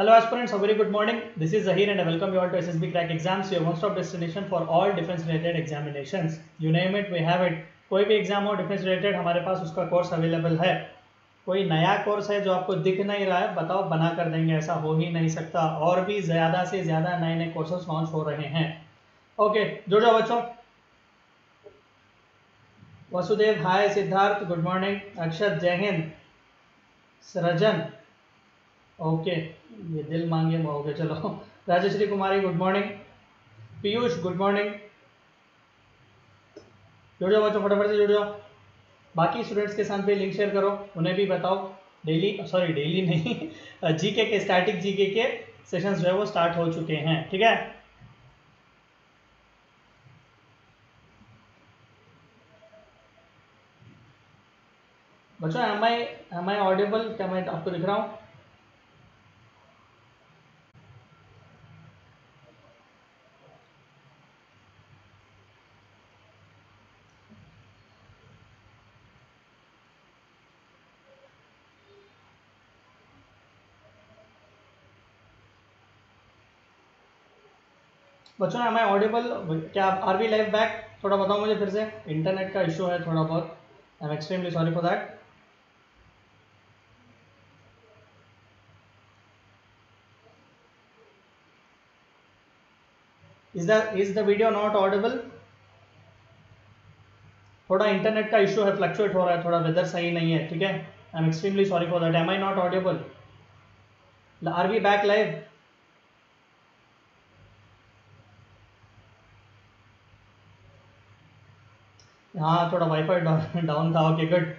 Hello aspirants, a very good morning. This is Zahir and I welcome you all to SSB Crack Exams, your one-stop destination for all defense-related examinations. You name it, we have it. कोई भी exam हो defence related हमारे पास उसका course available है कोई नया course है जो आपको दिख नहीं रहा है बताओ बना कर देंगे ऐसा हो ही नहीं सकता और भी ज़्यादा से ज़्यादा नए नए कोर्सेज लॉन्च हो रहे हैं ओके जो जो बच्चों Vasudev hi Siddharth good morning Akshat जय हिंद सृजन ओके ये दिल मांगे मोगे चलो। Rajshree Kumari good morning Piyush good morning जुड़ जाओ बच्चों, फटाफट से जुड़ जाओ। बाकी स्टूडेंट्स के साथ भी लिंक शेयर करो, उन्हें भी बताओ। डेली सॉरी डेली नहीं जीके के स्टैटिक जीके के सेशंस जो है वो स्टार्ट हो चुके हैं, ठीक है? बच्चों am I am I audible क्या मैं आपको दिख रहा हूँ? बच्चों एम आई ऑडिबल क्या आर वी लाइव बैक थोड़ा बताओ मुझे फिर से। इंटरनेट का इशू है थोड़ा बहुत। I am extremely sorry for that is the is the video not audible थोड़ा इंटरनेट का इशू है फ्लक्चुएट हो रहा है, थोड़ा वेदर सही नहीं है, ठीक है? I am extremely sorry for that am I not audible are we back live हाँ थोड़ा वाईफाई डाउन था ओके गुड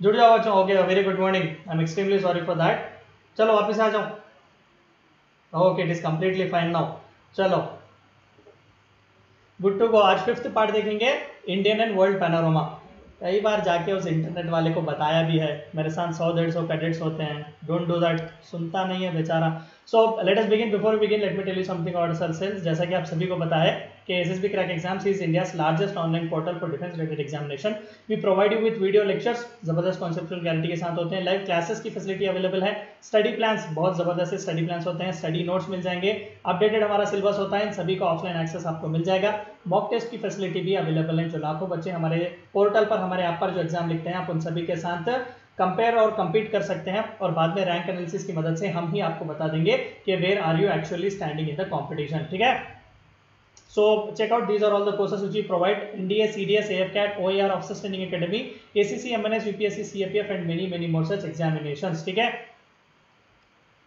जुड़ जाओ बच्चों okay very good morning I am extremely sorry for that चलो, वापस आ जाओ. Okay it is completely fine now चलो. गुड टू गो आज फिफ्थ पार्ट देखेंगे इंडियन एंड वर्ल्ड पैनारोमा कई बार जाके उस इंटरनेट वाले को बताया भी है. मेरे साथ सौ, डेढ़ सौ कैडेट्स होते हैं. डोंट डू दैट सुनता नहीं है बेचारा. So let us begin before begin let me tell you something about sir sales जैसा कि आप सभी को पता है कि SSB crack exams is India's largest online portal for defence related examination we provide you with video lectures ज़बरदस्त conceptual clarity के साथ होते हैं. लाइव क्लासेस की फैसिलिटी अवेलेबल है. स्टडी प्लान्स बहुत ज़बरदस्त स्टडी प्लान्स होते हैं. स्टडी नोट्स मिल जाएँगे. अपडेटेड हमारा सिलेबस होता है. इन सभी का ऑफलाइन एक्सेस आपको मिल जाएगा. मॉक टेस्ट की फैसिलिटी भी अवेलेबल है. जो लाखों बच्चे हमारे पोर्टल पर, हमारे ऐप पर जो एग्ज़ाम लिखते हैं, आप उन सभी के साथ कंपेयर और कम्पीट कर सकते हैं. और बाद में रैंक एनालिसिस की मदद से हम ही आपको बता देंगे कि where are you actually standing in the competition ठीक है? So check out these are all the courses which we provide NDA, CDS, AFCAT, OER, Officer Training Academy, ACC, MNS, UPSC, CAPF and many many more such examinations. ठीक है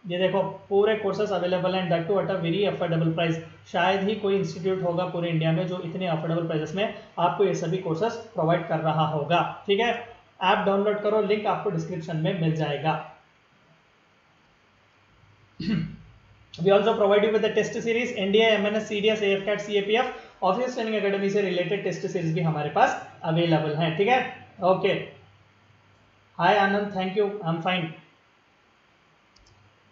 ये देखो पूरे courses available हैं that too at a very affordable price शायद ही कोई institute होगा पूरे इंडिया में जो इतने अफोर्डेबल प्राइसेस में आपको ये सभी कोर्सेज प्रोवाइड कर रहा होगा ठीक है ऐप डाउनलोड करो लिंक आपको डिस्क्रिप्शन में मिल जाएगा We also provide you with the test series NDA, MNS, CDS, AFCAT, CAPF, office training academy से रिलेटेड टेस्ट सीरीज़ भी हमारे पास अवेलेबल हैं ठीक है okay hi Anand thank you I am fine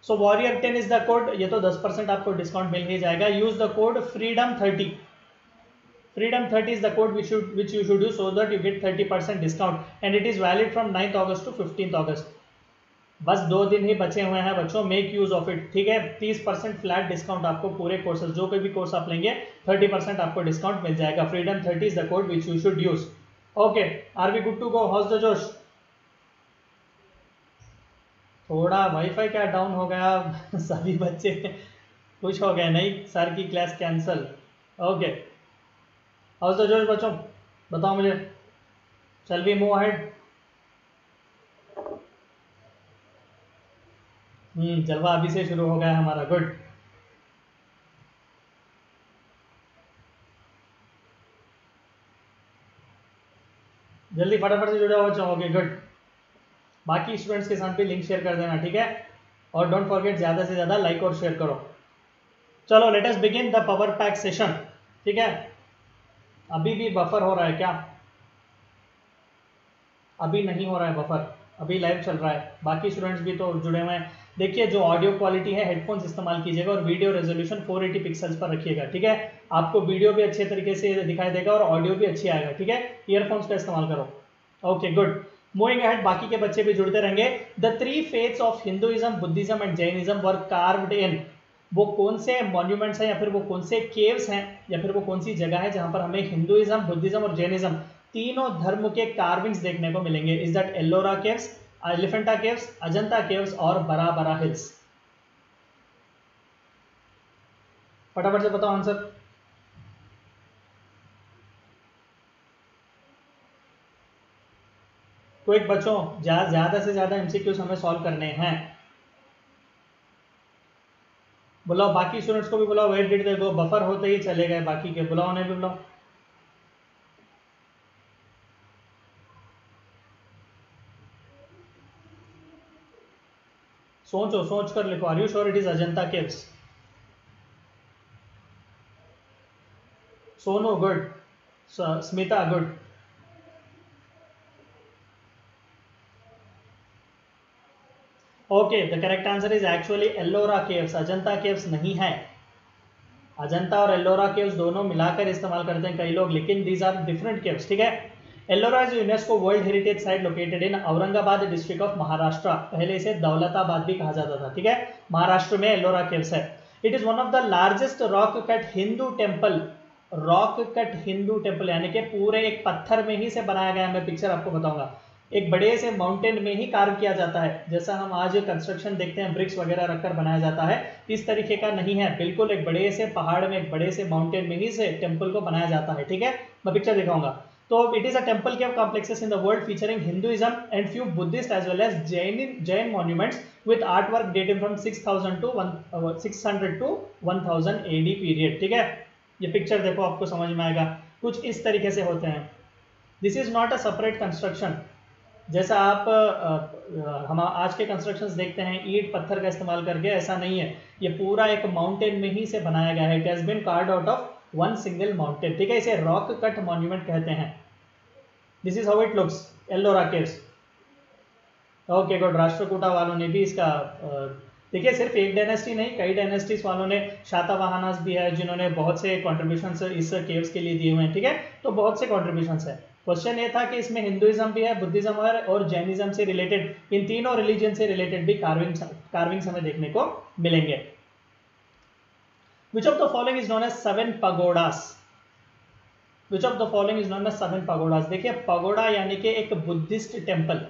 so warrior ten is the code ये तो 10 percent आपको डिस्काउंट मिल ही जाएगा use the code freedom thirty freedom 30 is the code which should which you should use so that you get 30 percent discount and it is valid from 9th august to 15th august बस दो दिन ही बचे हुए हैं बच्चों make use of it ठीक है? 30 परसेंट फ्लैट डिस्काउंट आपको पूरे कोर्सेज जो कोई भी कोर्स आप लेंगे 30 परसेंट आपको डिस्काउंट मिल जाएगा। Freedom 30 is the code which you should use okay are we good to go how's the josh? थोड़ा वाईफाई क्या डाउन हो गया? सभी बच्चे खुश हो गए, नहीं? सर की class cancel okay how's the josh बच्चों? बताओ मुझे। चल वी मूव अहेड हम्म जलवा अभी से शुरू हो गया हमारा गुड जल्दी फटाफट से जुड़े हो बच्चों ओके गुड बाकी स्टूडेंट्स के साथ भी लिंक शेयर कर देना, ठीक है? और डोंट फॉरगेट ज़्यादा से ज़्यादा लाइक और शेयर करो. चलो let us begin the power pack session ठीक है? अभी भी बफर हो रहा है क्या? अभी नहीं हो रहा है बफर अभी लाइव चल रहा है। बाकी स्टूडेंट्स भी तो जुड़े हुए हैं। देखिए, जो ऑडियो क्वालिटी है हेडफोन्स इस्तेमाल कीजिएगा और वीडियो रेजोल्यूशन 480 पिक्सल्स पर रखिएगा, ठीक है? आपको वीडियो भी अच्छे तरीके से दिखाई देगा और ऑडियो भी अच्छी आएगा, ठीक है? ईयरफोन्स का इस्तेमाल करो। ओके गुड मूविंग अहेड बाकी के बच्चे भी जुड़ते रहेंगे। The three faiths of Hinduism Buddhism and Jainism were carved in वो कौन से मॉन्यूमेंट्स हैं या फिर वो कौन से केव्स हैं या फिर वो कौन सी जगह है जहाँ पर हमें हिंदुइज्म बुद्धिज्म और जैनिज्म तीनों धर्म के कार्विंग्स देखने को मिलेंगे? Is that Ellora caves Elephanta caves, Ajanta caves और बरा बरा हिल्स। फटाफट से बताओ आंसर। एक बच्चों ज़्यादा से ज़्यादा एमसीक्यूज हमें सॉल्व करने हैं। बुलाओ, बाकी स्टूडेंट्स को भी बुलाओ वेट डिड दे बफर होते ही चले गए, बाकी के बुलाओ, उन्हें भी बुलाओ। सोचो, सोच कर लिखो। Are you sure it is Ajanta caves Sono good Smita good okay the correct answer is actually Ellora caves Ajanta caves नहीं है। अजंता और एल्लोरा केव्स दोनों मिलाकर इस्तेमाल करते हैं कई लोग, लेकिन दीज आर डिफरेंट केव्स ठीक है? Ellora is UNESCO world heritage site located in Aurangabad district of Maharashtra. पहले इसे दौलताबाद भी कहा जाता था, ठीक है? महाराष्ट्र में एल्लोरा केव्स है। It is one of the largest rock cut Hindu temple rock cut Hindu temple यानी कि पूरे एक पत्थर में ही से बनाया गया मैं पिक्चर आपको बताऊँगा। एक बड़े से माउंटेन में ही कार्व किया जाता है। जैसा हम आज कंस्ट्रक्शन देखते हैं ब्रिक्स वगैरह रखकर बनाया जाता है, इस तरीके का नहीं है। बिल्कुल एक बड़े से पहाड़ में, एक बड़े से माउंटेन में ही से टेंपल को बनाया जाता है, ठीक है? मैं पिक्चर दिखाऊँगा। तो it is a temple cave complexes in the world featuring Hinduism and few Buddhist as well as Jain Jain monuments with art work dated from 6000 to 600 to 1000 AD period ठीक है? ये पिक्चर देखो, आपको समझ में आएगा। कुछ इस तरीके से होते हैं। This is not a separate construction जैसा आप हम आज के कंस्ट्रक्शन देखते हैं, ईट पत्थर का इस्तेमाल करके, ऐसा नहीं है। ये पूरा एक माउंटेन में ही से बनाया गया है। It has been carved out of one single mountain ठीक है? इसे रॉक कट मॉन्यूमेंट कहते हैं। This is how it looks Ellora caves okay good Rashtrakuta वालों ने भी इसका देखिए सिर्फ़ एक डायनेस्टी नहीं कई डायनेस्टीज वालों ने शातावाहनास भी है जिन्होंने बहुत से कॉन्ट्रीब्यूशन इस केव्स के लिए दिए हुए हैं ठीक है तो बहुत से कॉन्ट्रीब्यूशन है क्वेश्चन ये था कि इसमें हिंदुइज्म भी है बुद्धिज्म और जैनिज्म से रिलेटेड इन तीनों रिलीजन से रिलेटेड भी कार्विंग कार्विंग्स हमें देखने को मिलेंगे which of the following is known as seven pagodas which of the following is known as seven pagodas देखिए पगोडा यानी कि एक Buddhist temple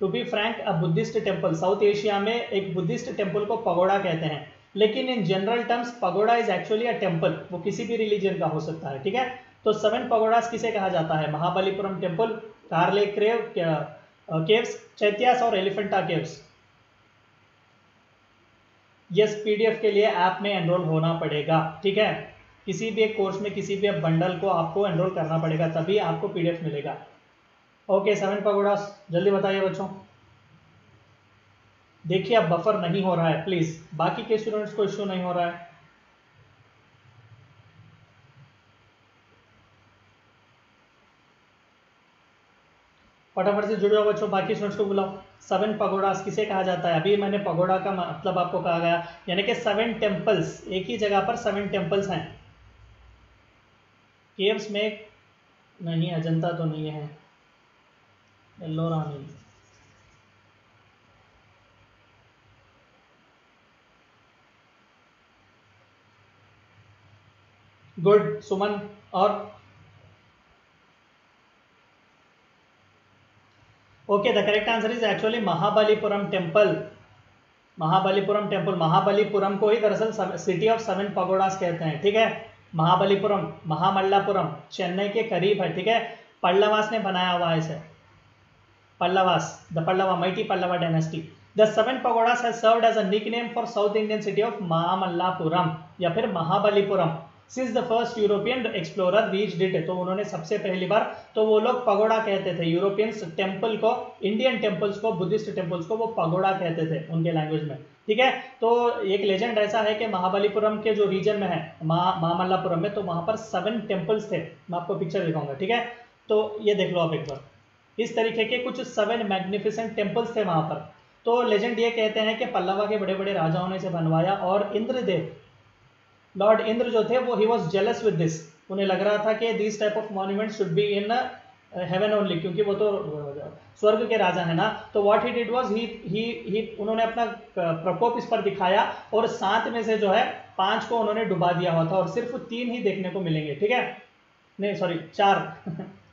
to be frank a Buddhist temple South Asia में एक बुद्धिस्ट टेंपल को pagoda कहते हैं। लेकिन in general terms pagoda is actually a temple वो किसी भी रिलीजन का हो सकता है, ठीक है? तो सेवन पगोडास किसे कहा जाता है? Mahabalipuram temple Karle crave caves चैत्यास और एलिफेंटा केव्स यस पीडीएफ के लिए ऐप में एनरोल होना पड़ेगा, ठीक है? किसी भी एक कोर्स में, किसी भी बंडल को आपको एनरोल करना पड़ेगा, तभी आपको पीडीएफ मिलेगा। ओके सेवन पगोडास जल्दी बताइए बच्चों। देखिए, अब बफर नहीं हो रहा है प्लीज़ बाकी के स्टूडेंट्स को इश्यू नहीं हो रहा है। फटाफट से जुड़े हो बच्चों, बाकी स्टूडेंट्स को बुलाओ। सेवन पगोडास किसे कहा जाता है? अभी मैंने पगोडा का मतलब आपको कहा गया। यानी कि सेवन टेम्पल्स एक ही जगह पर सेवन टेम्पल्स हैं। केव्स में नहीं अजंता तो नहीं है। एल्लोरा नहीं गुड, सुमन, और? Okay the correct answer is actually Mahabalipuram temple Mahabalipuram temple Mahabalipuram को ही दरअसल सिटी ऑफ़ सेवन पगोडास कहते हैं, ठीक है? महाबलीपुरम, महामल्लापुरम, चेन्नई के करीब है, ठीक है? पल्लवास ने बनाया हुआ है इसे। Pallavas, the Pallava मैटी Pallava dynasty the seven pagodas has served as a nickname for South Indian city of Mahamallapuram या फिर Mahabalipuram. Since the first European explorer reached it तो उन्होंने सबसे पहली बार तो वो लोग पगोड़ा कहते थे यूरोपियंस टेंपल को इंडियन टेम्पल्स को बुद्धिस्ट टेम्पल्स को वो पगोड़ा कहते थे उनके लैंग्वेज में। ठीक है? तो एक लेजेंड ऐसा है कि महाबलीपुरम के जो रीजन में है महामल्लापुरम में तो वहाँ पर सेवन टेम्पल्स थे। मैं आपको पिक्चर दिखाऊँगा, ठीक है? तो ये देख लो आप एक बार। इस तरीके के कुछ सेवन मैग्निफिसेंट टेम्पल्स थे वहाँ पर। तो लेजेंड ये कहते हैं कि पल्लवा के बड़े बड़े राजाओं ने इसे बनवाया और इंद्रदेव लॉर्ड इंद्र जो थे, वो he was jealous with this उन्हें लग रहा था कि this type of monument should be in heaven only क्योंकि वो तो स्वर्ग के राजा है ना। तो what he did was he he he उन्होंने अपना प्रकोप इस पर दिखाया और सात में से जो है, पाँच को उन्होंने डुबा दिया हुआ था और सिर्फ़ तीन ही देखने को मिलेंगे, ठीक है? नहीं सॉरी चार।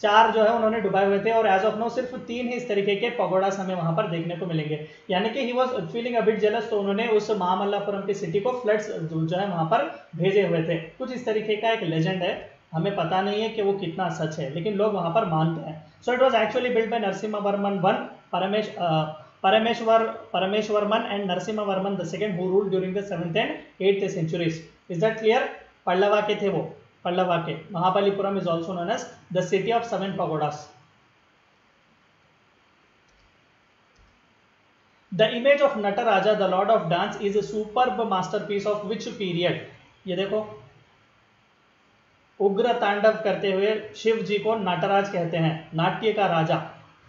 चार जो है उन्होंने डुबाए हुए थे और एज ऑफ़ नो सिर्फ़ तीन ही इस तरीके के पगोडास हमें वहाँ पर देखने को मिलेंगे। यानी कि he was feeling a bit jealous तो उन्होंने उस महामल्लापुरम की सिटी को फ्लड्स जो है वहाँ पर भेजे हुए थे। कुछ इस तरीके का एक लेजेंड है, हमें पता नहीं है कि वो कितना सच है, लेकिन लोग वहाँ पर मानते हैं। So it was actually build by Narasimha Varman one, Paramesh Parameshwar, Parameshwaraman and Narasimha Varman the second who rule during the seventh and eighth centuries is that clear Pallava के थे वो। के Mahabalipuram is also known as the city of seven pagodas the image of Nataraja the lord of dance is a superb masterpiece of which period? ये देखो। उग्र तांडव करते हुए शिव जी को नटराज कहते हैं, नाट्य का राजा।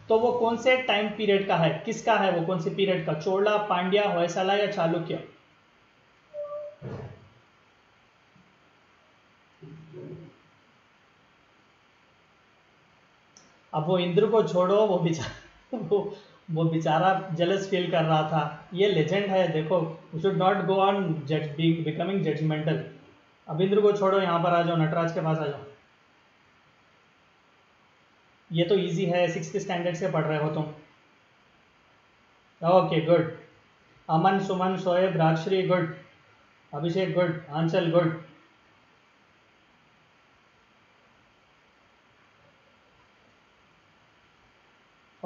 तो वो कौन से टाइम पीरियड का है? किसका है वो? कौन से पीरियड का? चोला, पांड्या, होयसला या चालुक्य? अब वो इंद्र को छोड़ो, वो बेचारा वो वो बेचारा जेलस फील कर रहा था। ये लेजेंड है, देखो we should not go on जज बिकमिंग जजमेंटल अब इंद्र को छोड़ो, यहाँ पर आ जाओ, नटराज के पास आ जाओ। ये तो इजी है सिक्स स्टैंडर्ड से पढ़ रहे हो तुम। Okay good Aman Suman Shoaib Rajshree good Abhishek good Aanchal good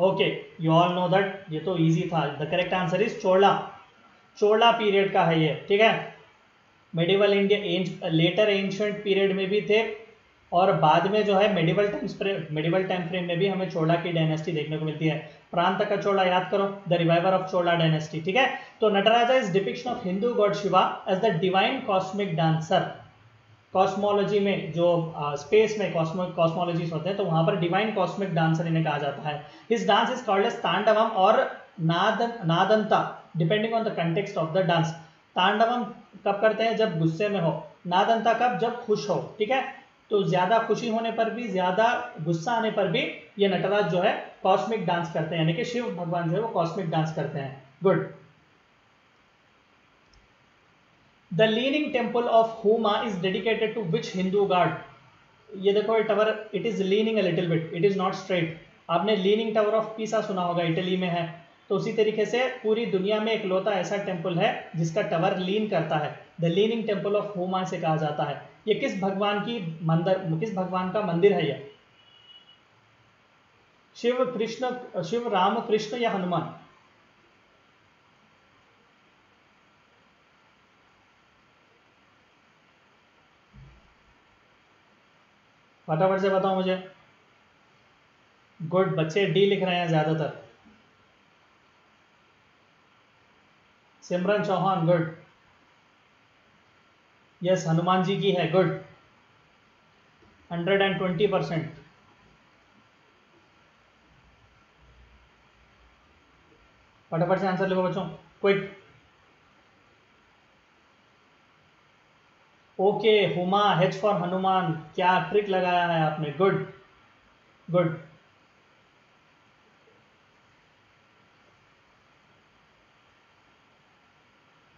okay you all know that ये तो इजी था। The correct answer is Chola Chola period का है ये, ठीक है? Medieval India later ancient period में भी थे और बाद में जो है medieval time medieval time frame में भी हमें चोला की डायनेस्टी देखने को मिलती है। प्रांत का चोला याद करो the reviver of Chola dynasty ठीक है? तो Nataraja is depiction of Hindu god Shiva as the divine cosmic dancer cosmology में जो स्पेस uh, में कॉस्मिक कॉस्मोलॉजीज होते हैं तो वहाँ पर डिवाइन कॉस्मिक डांसर इन्हें कहा जाता है। इस dance is called as Tandavam और नादन Nadanta depending on the context of the dance Tandavam कब करते हैं? जब गुस्से में हो। नादंता कब? जब खुश हो ठीक है? तो ज़्यादा खुशी होने पर भी ज़्यादा गुस्सा आने पर भी ये नटराज जो है कॉस्मिक डांस करते हैं। यानी कि शिव भगवान जो है वो कॉस्मिक डांस करते हैं। Good the leaning temple of Huma is dedicated to which Hindu god ये देखो tower it is leaning a little bit it is not straight आपने लीनिंग टावर ऑफ़ पीसा सुना होगा इटली में है। तो उसी तरीके से पूरी दुनिया में एक लोता ऐसा टेंपल है, जिसका टावर लीन करता है। The leaning temple of Huma से कहा जाता है। ये किस भगवान की मंदिर, किस भगवान का मंदिर है यह शिव कृष्ण, शिव राम कृष्ण या हनुमान? फटाफट से बताओ मुझे। गुड, बच्चे डी लिख रहे हैं ज़्यादातर। सिमरन चौहान, गुड। यस हनुमान जी की है, good. Hundred and twenty percent फटाफट से आंसर लिखो बच्चों। Quick okay, Huma H for Hanuman क्या ट्रिक लगाया है आपने? गुड गुड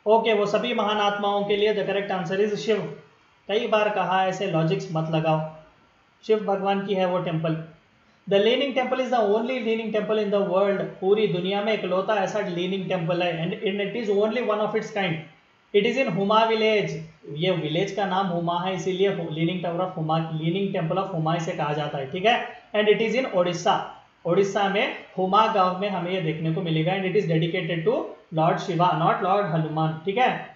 ओके, वो सभी महान आत्माओं के लिए the correct answer is Shiv. कई बार कहा ऐसे लॉजिक्स मत लगाओ। शिव भगवान की है वो temple the leaning temple is the only leaning temple in the world पूरी दुनिया में इकलौता ऐसा लीनिंग टेंपल है and it is only one of its kind it is in Huma village ये विलेज का नाम हुमा है, इसीलिए leaning tower of Huma leaning temple of Huma इसे कहा जाता है, ठीक है? And it is in Odisha Odisha में हुमा गाँव में हमें ये देखने को मिलेगा and it is dedicated to lord Shiva not lord Hanuman ठीक है?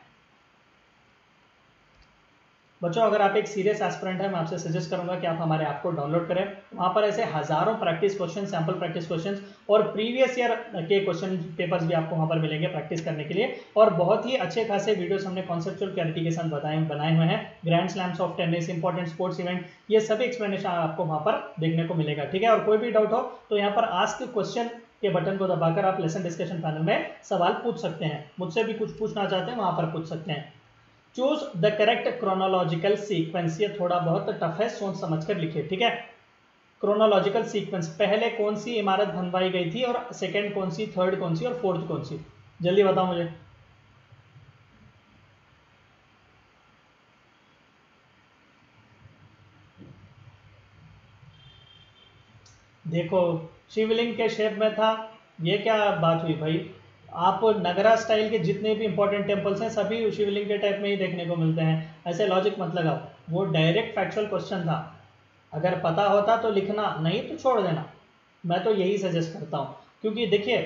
बच्चों, अगर आप एक सीरियस एस्पिरेंट है, मैं आपसे सजेस्ट करूँगा कि आप हमारे ऐप को डाउनलोड करें। वहाँ पर ऐसे हज़ारों practice question sample practice question और प्रीवियस ईयर के क्वेश्चन पेपर्स भी आपको वहाँ पर मिलेंगे प्रैक्टिस करने के लिए। और बहुत ही अच्छे खासे वीडियोस हमने कॉन्सेप्चुअल क्लैरिटी के साथ बताए, बनाए हुए हैं। Grand slams of tennis important sports event ये सभी एक्सप्लेनेशन आपको वहाँ पर देखने को मिलेगा, ठीक है? और कोई भी डाउट हो तो यहाँ पर आस्क क्वेश्चन के बटन को दबाकर आप लेसन डिस्कशन पैनल में सवाल पूछ सकते हैं। मुझसे भी कुछ पूछना चाहते हैं, वहाँ पर पूछ सकते हैं। Choose the correct chronological sequence ये थोड़ा बहुत टफ है, सोच समझ कर लिखिए, ठीक है? क्रोनोलॉजिकल सीक्वेंस पहले कौन सी इमारत बनवाई गई थी और सेकंड कौन सी थर्ड कौन सी और फोर्थ कौन सी? जल्दी बताओ मुझे। देखो, शिवलिंग के शेप में था, ये क्या बात हुई भाई? आप नगरा स्टाइल के जितने भी इंपॉर्टेंट टेम्पल्स हैं, सभी शिवलिंग के टाइप में ही देखने को मिलते हैं। ऐसे लॉजिक मत लगाओ। वो डायरेक्ट फैक्चुअल क्वेश्चन था। अगर पता होता तो लिखना, नहीं तो छोड़ देना। मैं तो यही सजेस्ट करता हूँ। क्योंकि देखिए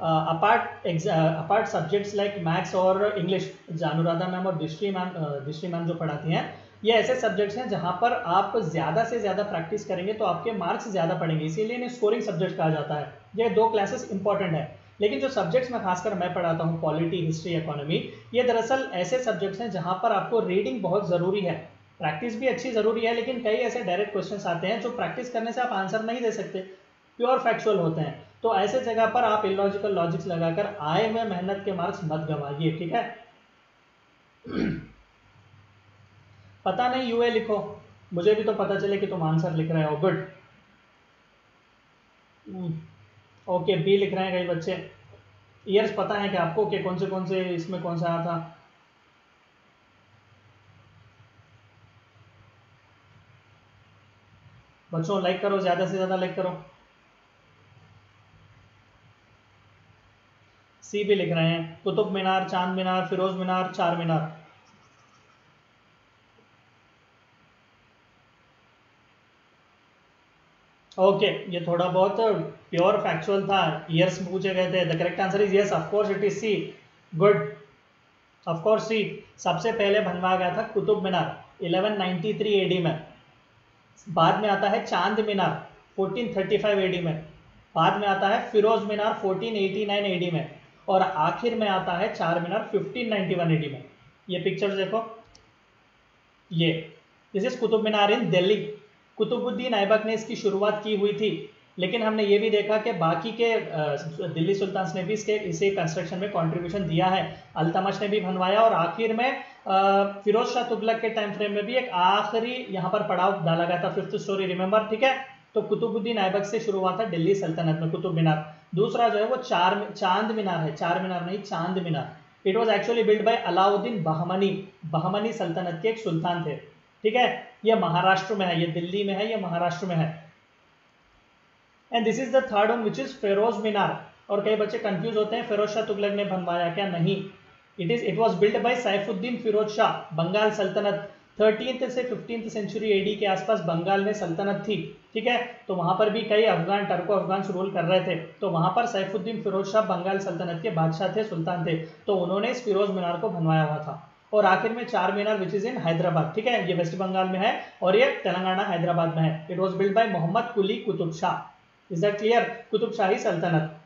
apart apart subjects like maths और इंग्लिश जानूराधा मैम और दृष्टि मैम दृष्टि मैम जो पढ़ाती हैं, ये ऐसे सब्जेक्ट्स हैं जहाँ पर आप ज़्यादा से ज़्यादा प्रैक्टिस करेंगे तो आपके मार्क्स ज़्यादा पड़ेंगे। इसीलिए इन्हें स्कोरिंग सब्जेक्ट कहा जाता है। ये दो क्लासेस इंपॉर्टेंट है। लेकिन जो सब्जेक्ट्स में खासकर मैं पढ़ाता हूँ पॉलिटी हिस्ट्री इकोनॉमी ये दरअसल ऐसे सब्जेक्ट्स हैं जहाँ पर आपको रीडिंग बहुत ज़रूरी है। प्रैक्टिस भी अच्छी ज़रूरी है, लेकिन कई ऐसे डायरेक्ट क्वेश्चन आते हैं जो प्रैक्टिस करने से आप आंसर नहीं दे सकते प्योर फैक्चुअल होते हैं। तो ऐसे जगह पर आप इलॉजिकल लॉजिक्स लगाकर आए हुए मेहनत के मार्क्स मत गंवाइए, ठीक है? पता नहीं यूए लिखो। मुझे भी तो पता चले कि तुम आंसर लिख रहे हो। गुड ओके बी लिख रहे हैं कई बच्चे। ईयर्स पता है कि आपको कि कौन से कौन से, इसमें कौन सा आया था। बच्चों लाइक करो, ज़्यादा से ज़्यादा लाइक करो। सी भी लिख रहे हैं। कुतुब मीनार, चाँद मीनार, फिरोज मीनार, चार मीनार। ओके ये थोड़ा बहुत प्योर फैक्चुअल था. ईयर्स पूछे गए थे. The correct answer is yes of course it is C good of course C सबसे पहले बनवाया गया था कुतुब मीनार 1193 एडी में. बाद में आता है चाँद मीनार 1435 एडी में. बाद में आता है फिरोज मीनार 1489 एडी में. और आखिर में आता है चार मीनार 1591 एडी में. ये पिक्चर देखो. ये. This is Qutub Minar in Delhi Qutubuddin Aibak ने इसकी शुरुआत की हुई थी, लेकिन हमने ये भी देखा कि बाकी के दिल्ली सुल्तान ने भी इसके, इसे कंस्ट्रक्शन में कंट्रीब्यूशन दिया है। अल्तमश ने भी बनवाया और आखिर में फिरोज शाह तुगलक के टाइम फ्रेम में भी एक आखिरी यहाँ पर पड़ाव डाला गया था फिफ्थ स्टोरी रिमेंबर ठीक है? तो कुतुबुद्दीन ऐबक से शुरू हुआ था दिल्ली सल्तनत में, कुतुब मीनार। दूसरा जो है वो चार, चाँद मीनार है, चार मीनार नहीं, Chand Minar. It was actually build by Alauddin Bahmani Bahmani सल्तनत के एक सुल्तान थे। ठीक है? ये महाराष्ट्र में है, ये दिल्ली में है, ये महाराष्ट्र में है। And this is the third one which is Feroz Minar और कई बच्चे कंफ्यूज होते हैं फिरोज शाह तुगलक ने बनवाया क्या? नहीं। It is it was build by Saifuddin Firoz Shah Bengal सल्तनत थर्टीन से फिफ्टीन सेंचुरी एडी के आसपास बंगाल में सल्तनत थी, ठीक है? तो वहाँ पर भी कई अफगान टर्को अफगान रूल कर रहे थे। तो वहाँ पर सैफुद्दीन फिरोज शाह बंगाल सल्तनत के बादशाह थे, सुल्तान थे। तो उन्होंने इस फिरोज मीनार को बनवाया हुआ था। और आखिर में चार मीनार विच इज़ इन हैदराबाद। ठीक है? ये वेस्ट बंगाल में है और ये तेलंगाना हैदराबाद में है। It was build by Mohammad Quli Qutub Shah. Is that clear Qutub Shahi सल्तनत।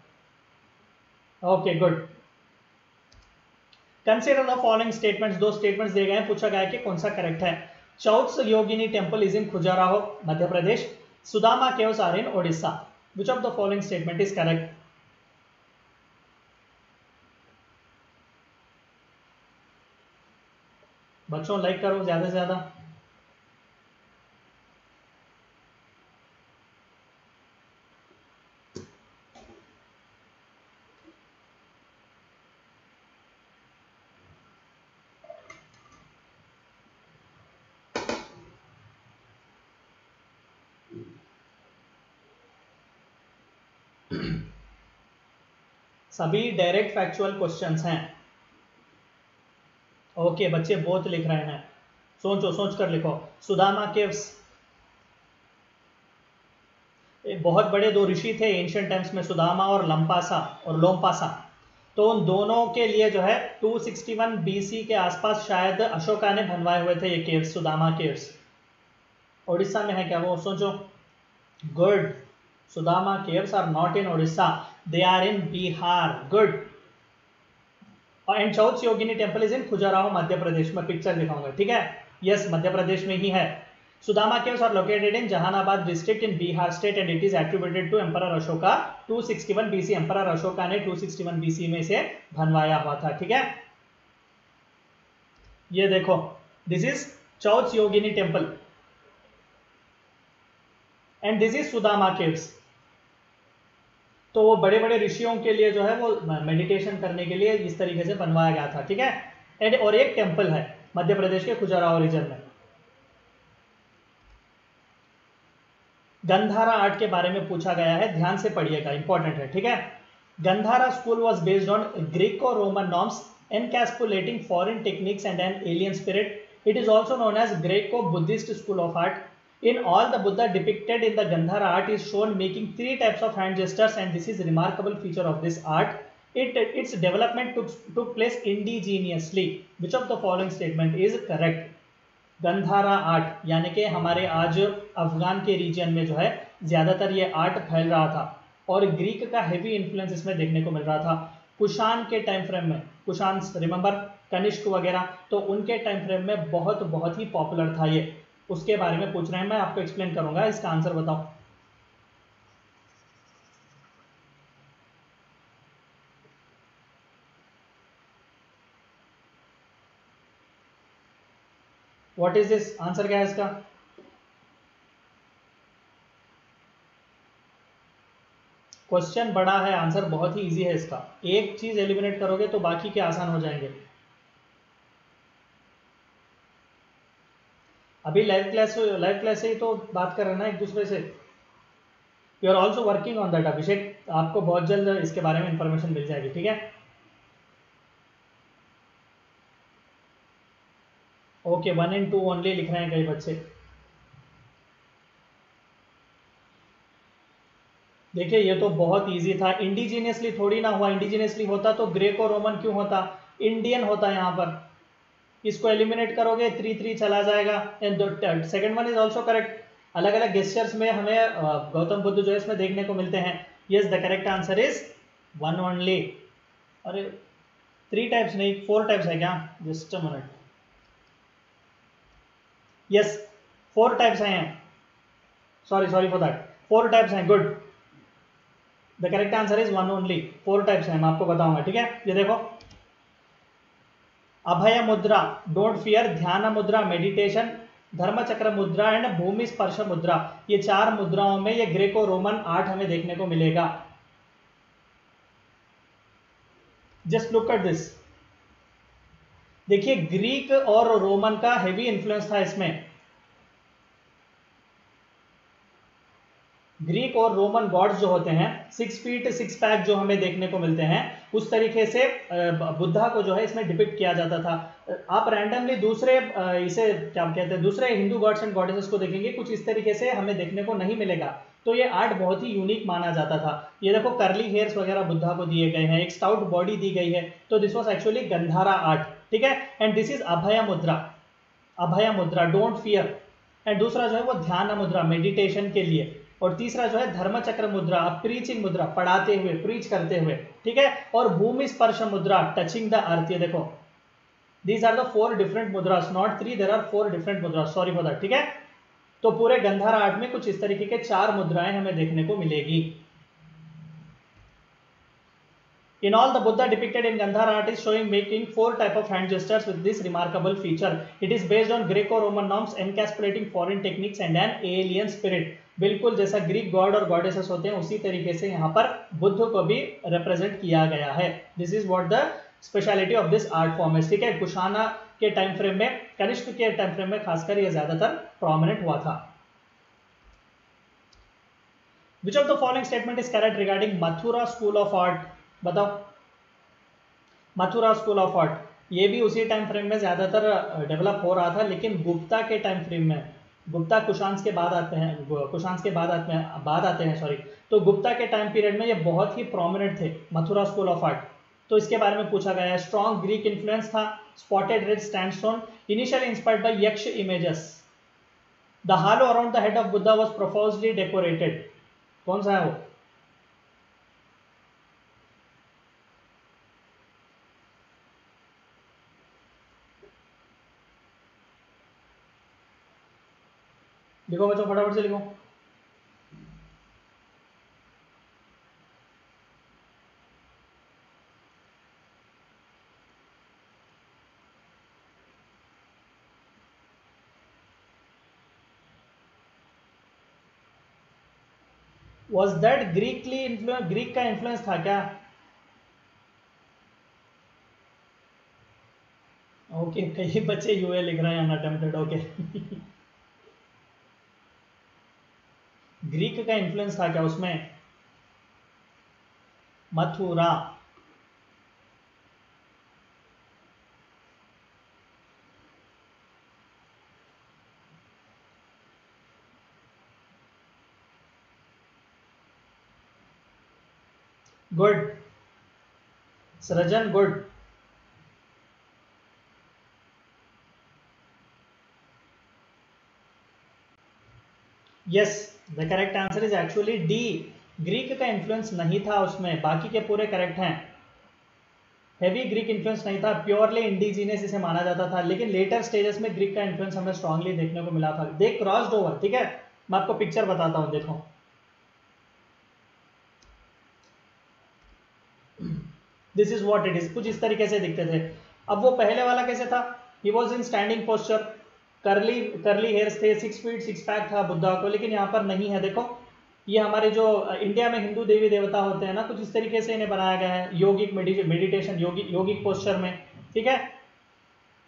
Okay good consider the following statements दो स्टेटमेंट्स दिए गए पूछा गया कि कौन सा करेक्ट है। Chauth Yogini temple is in Khajuraho Madhya Pradesh. Sudama caves are in Odisha. Which of the following statement is correct बच्चों लाइक करो ज़्यादा से ज़्यादा। सभी डायरेक्ट फैक्चुअल क्वेश्चंस हैं। ओके, बच्चे बोथ लिख रहे हैं। सोचो, सोच कर लिखो। सुदामा केव्स। बहुत बड़े दो ऋषि थे एंशियंट टाइम्स में, सुदामा और लंपासा और लोमपासा तो उन दोनों के लिए जो है 261 बीसी के आसपास शायद अशोका ने बनवाए हुए थे ये केव्स, सुदामा केव्स। ओडिशा में है क्या वो? सोचो। Good. Sudama caves are not in Odisha. They are in Bihar. Good. And Chauth Yogini temple is in Khajuraho Madhya Pradesh में पिक्चर दिखाऊँगा, ठीक है? यस मध्य प्रदेश में ही है। Sudama caves are located in Jahanabad district in Bihar state and it is attributed to emperor Ashoka 261 BC emperor Ashoka ने 261 BC में से बनवाया हुआ था, ठीक है? ये देखो this is Chauth Yogini temple and this is Sudama caves तो वो बड़े बड़े ऋषियों के लिए जो है वो मेडिटेशन करने के लिए इस तरीके से बनवाया गया था, ठीक है एंड और एक टेंपल है, मध्य प्रदेश के खुजराहो रीजन में गंधारा आर्ट के बारे में पूछा गया है, ध्यान से पढ़िएगा इंपॉर्टेंट है, ठीक है Gandhara school was based on Greco Roman norms encapsulating foreign techniques and an alien spirit. It is also known as Greco-Buddhist school of art. In all, the Buddha depicted in the Gandhara art is shown making three types of hand gestures and this is a remarkable feature of this art. It, its development took, took place indigenously. Which of the following statement is correct? Gandhara art यानी कि हमारे आज अफगान के region में जो है ज़्यादातर ये आर्ट फैल रहा था और ग्रीक का हेवी इन्फ्लुएंस इसमें देखने को मिल रहा था कुशान के टाइम फ्रेम में कुशान रिमेंबर कनिष्क वगैरह तो उनके टाइम फ्रेम में बहुत बहुत ही पॉपुलर था ये उसके बारे में पूछ रहे हैं, मैं आपको एक्सप्लेन करूँगा, इसका आंसर बताओ। व्हाट इज़ दिस आंसर क्या है इसका? क्वेश्चन बड़ा है आंसर बहुत ही इजी है इसका। एक चीज़ एलिमिनेट करोगे तो बाकी के आसान हो जाएँगे। अभी लाइव क्लास लाइव क्लास से ही तो बात कर रहे ना एक दूसरे से। You are also working on that Abhishek. आपको बहुत जल्द इसके बारे में इंफॉर्मेशन मिल जाएगी, ठीक है? Okay one and two only लिख रहे हैं कई बच्चे। देखिए, ये तो बहुत इजी था। इंडिजीनियसली थोड़ी ना हुआ। इंडिजीनियसली होता तो ग्रेको रोमन क्यों होता? इंडियन होता यहाँ पर। इसको एलिमिनेट करोगे? थ्री थ्री चला जाएगा. And second one is also correct अलग अलग गेस्टर्स में हमें गौतम बुद्ध जो है इसमें देखने को मिलते हैं. Yes the correct answer is one only अरे थ्री टाइप्स नहीं फोर टाइप्स है क्या? Just minute yes four types हैं. Sorry sorry for that four types हैं good the correct answer is one only four types हैं, मैं आपको बताऊँगा, ठीक है? ये देखो. अभय मुद्रा डोंट फियर ध्यान मुद्रा मेडिटेशन धर्मचक्र मुद्रा एंड भूमि स्पर्श मुद्रा। ये चार मुद्राओं में ये ग्रेको रोमन आर्ट हमें देखने को मिलेगा। जस्ट लुक एट दिस देखिए ग्रीक और रोमन का हेवी इंफ्लुएंस था इसमें। ग्रीक और रोमन गॉड्स जो होते हैं सिक्स फीट सिक्स पैक जो हमें देखने को मिलते हैं, उस तरीके से बुद्धा को जो है इसमें डिपिक्ट किया जाता था। आप रैंडमली दूसरे इसे क्या कहते हैं, दूसरे हिंदू गॉड्स एंड गॉडेसेस को देखेंगे, कुछ इस तरीके से हमें देखने को नहीं मिलेगा। तो ये आर्ट बहुत ही यूनिक माना जाता था। ये देखो करली हेयर्स वगैरह बुद्धा को दिए गए हैं, एक स्टाउट बॉडी दी गई है। तो this was actually Gandhara art ठीक है? And this is Abhay mudra Abhaya mudra don't fear and दूसरा जो है वो ध्यान मुद्रा मेडिटेशन के लिए। और तीसरा जो है धर्मचक्र मुद्रा प्रीचिंग मुद्रा पढ़ाते हुए प्रीच करते हुए, ठीक है? और Bhumi Sparsha mudra touching the earth देखो। These are the four different mudras not three there are four different mudra sorry for that ठीक है? तो पूरे गंधार आर्ट में कुछ इस तरीके के चार मुद्राएँ हमें देखने को मिलेगी। In all the Buddha depicted in Gandhara art is showing making four type of hand gestures with this remarkable feature it is based on Greco Roman norms encapsulating foreign techniques and an alien spirit बिल्कुल जैसा Greek god और goddesses होते हैं, उसी तरीके से यहाँ पर बुद्ध को भी रिप्रेजेंट किया गया है। This is what the speciality of this art form है ठीक है? कुशाना के टाइम फ्रेम में, कनिष्क के टाइम फ्रेम में खासकर ये ज़्यादातर प्रोमिनेंट हुआ था। Which of the following statement is correct regarding Mathura school of art बताओ। मथुरा स्कूल ऑफ़ आर्ट ये भी उसी टाइम फ्रेम में ज़्यादातर डेवलप हो रहा था, लेकिन गुप्ता के टाइम फ्रेम में गुप्ता कुशांश के बाद आते हैं कुशांश के बाद आते हैं, बाद आते हैं सॉरी तो गुप्ता के टाइम पीरियड में ये बहुत ही प्रोमिनेंट थे, मथुरा स्कूल ऑफ़ आर्ट तो इसके बारे में पूछा गया है स्ट्रॉन्ग ग्रीक इन्फ्लुएंस था spotted red stand stone initial inspired by Yaksha images the halo around the head of Buddha was profusely decorated कौन सा है वो? लिखो बच्चों फटाफट से लिखो। Was that greekly influence Greek का इन्फ्लुएंस था क्या? ओके okay, कई बच्चे यूए लिख रहे हैं अनअटेम्प्टेड ओके ग्रीक का इन्फ्लुएंस था क्या उसमें? Mathura. Good. Srijan good. Yes the correct answer is actually D Greek का इन्फ्लुएंस नहीं था उसमें, बाकी के पूरे करेक्ट हैं। हैवी ग्रीक इन्फ्लुएंस नहीं था प्योरली इंडिजीनियस इसे माना जाता था, लेकिन लेटर स्टेजेस में ग्रीक का इन्फ्लुएंस हमें स्ट्रांगली देखने को मिला था। दे क्रॉस्ड ओवर ठीक है? मैं आपको पिक्चर बताता हूँ, देखो। This is what it is कुछ इस तरीके से दिखते थे। अब वो पहले वाला कैसे था? He was in standing posture curly curly hairs थे सिक्स फीट सिक्स पैक था बुद्धा को, लेकिन यहाँ पर नहीं है। देखो, ये हमारे जो इंडिया में हिंदू देवी देवता होते हैं ना, कुछ इस तरीके से इन्हें बनाया गया है योगिक मेडिटेशन योगिक योगिक पोस्चर में, ठीक है?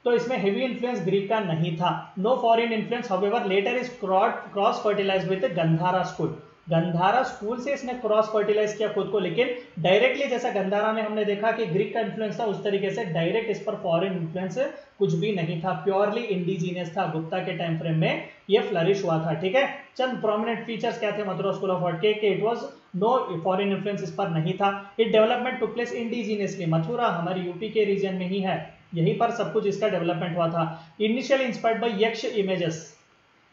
तो इसमें हेवी इन्फ्लुएंस ग्रीक का नहीं था। No foreign influence however later is cross fertilize with Gandhara school Gandhara school से इसने क्रॉस फर्टिलाइज किया खुद को, लेकिन डायरेक्टली जैसा गंधारा में हमने देखा कि ग्रीक का इन्फ्लुएंस था, उस तरीके से डायरेक्ट इस पर फॉरेन इन्फ्लुएंस कुछ भी नहीं था प्योरली इंडिजीनियस था। गुप्ता के टाइम फ्रेम में ये फ्लरिश हुआ था, ठीक है? चंद प्रोमिनेंट फीचर्स क्या थे मथुरा स्कूल ऑफ़ आर्ट के? It was no foreign influence इस पर नहीं था। It development to place indigenously Mathura हमारे यूपी के रीजन में ही है। यहीं पर सब कुछ इसका डेवलपमेंट हुआ था। Initial inspired by Yaksha images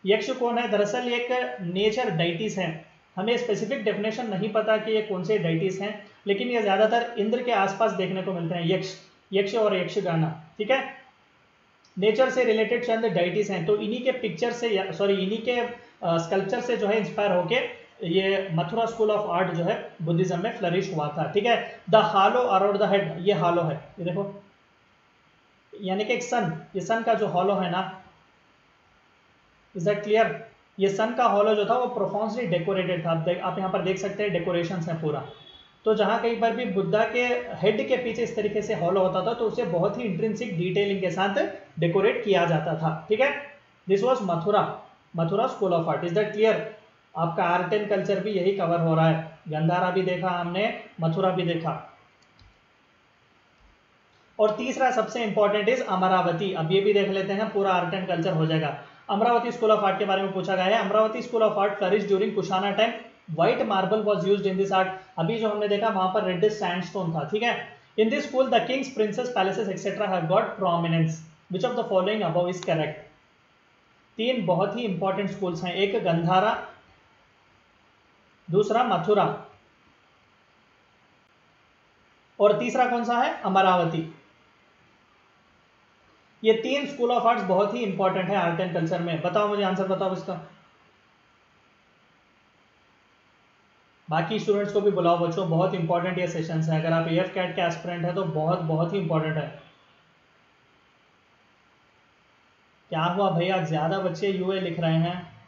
Yaksha कौन है? दरअसल एक नेचर डाइटिस है। हमें स्पेसिफिक डेफिनेशन नहीं पता कि ये कौन से डाइटिस हैं, लेकिन ये ज़्यादातर इंद्र के आसपास देखने को मिलते हैं, यक्ष यक्ष और यक्ष गाना ठीक है? नेचर से रिलेटेड चंद डाइटिस हैं तो इन्हीं के पिक्चर से सॉरी इन्हीं के स्कल्पचर से जो है इंस्पायर होके ये मथुरा स्कूल ऑफ़ आर्ट जो है बुद्धिज्म में फ्लरिश हुआ था, ठीक है? The halo around the head ये हालो है, ये देखो। यानी कि एक सन ये सन का जो हॉलो है ना इज़ दैट क्लियर ये सन का हॉलो जो था वो प्रोफॉन्सली डेकोरेटेड था। आप यहाँ पर देख सकते हैं डेकोरेशन है पूरा। तो जहाँ कहीं पर भी बुद्धा के हेड के पीछे इस तरीके से हॉलो होता था तो उसे बहुत ही इंट्रेंसिक डिटेलिंग के साथ डेकोरेट किया जाता था। ठीक है? This was Mathura Mathura school of art is that clear आपका आर्ट एंड कल्चर भी यही कवर हो रहा है। गंधारा भी देखा हमने मथुरा भी देखा। और तीसरा सबसे इंपॉर्टेंट इज़ अमरावती अब ये भी देख लेते हैं, पूरा आर्ट एंड कल्चर हो जाएगा। अमरावती स्कूल ऑफ़ आर्ट के बारे में पूछा गया है। Amaravati school of art flourish during Kushana time white marble was use in this art अभी जो हमने देखा, वहाँ पर रेड सैंडस्टोन था, ठीक है? In this school the kings princes palaces etcetera have got prominence which of the following above is correct तीन बहुत ही इंपॉर्टेंट स्कूल्स हैं। एक गंधारा दूसरा मथुरा और तीसरा कौन सा है? अमरावती। ये तीन स्कूल ऑफ़ आर्ट्स बहुत ही इंपॉर्टेंट है आर्ट एंड कल्चर में। बताओ मुझे आंसर बताओ इसका। बाकी स्टूडेंट्स को भी बुलाओ बच्चों, बहुत इंपॉर्टेंट ये सेशन है। अगर आप एफ़ कैट के एस्पिरेंट है तो बहुत बहुत ही इंपॉर्टेंट है। क्या हुआ भैया? ज़्यादा बच्चे यूए लिख रहे हैं।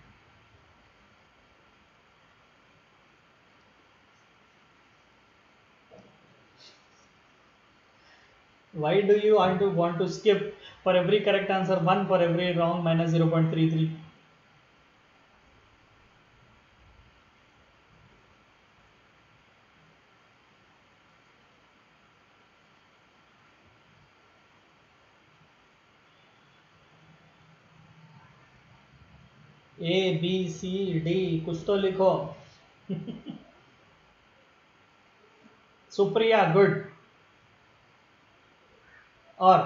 Why do you want to want to skip for every correct answer 1 for every wrong minus 0.33 A B C D कुछ तो लिखो सुप्रिया गुड और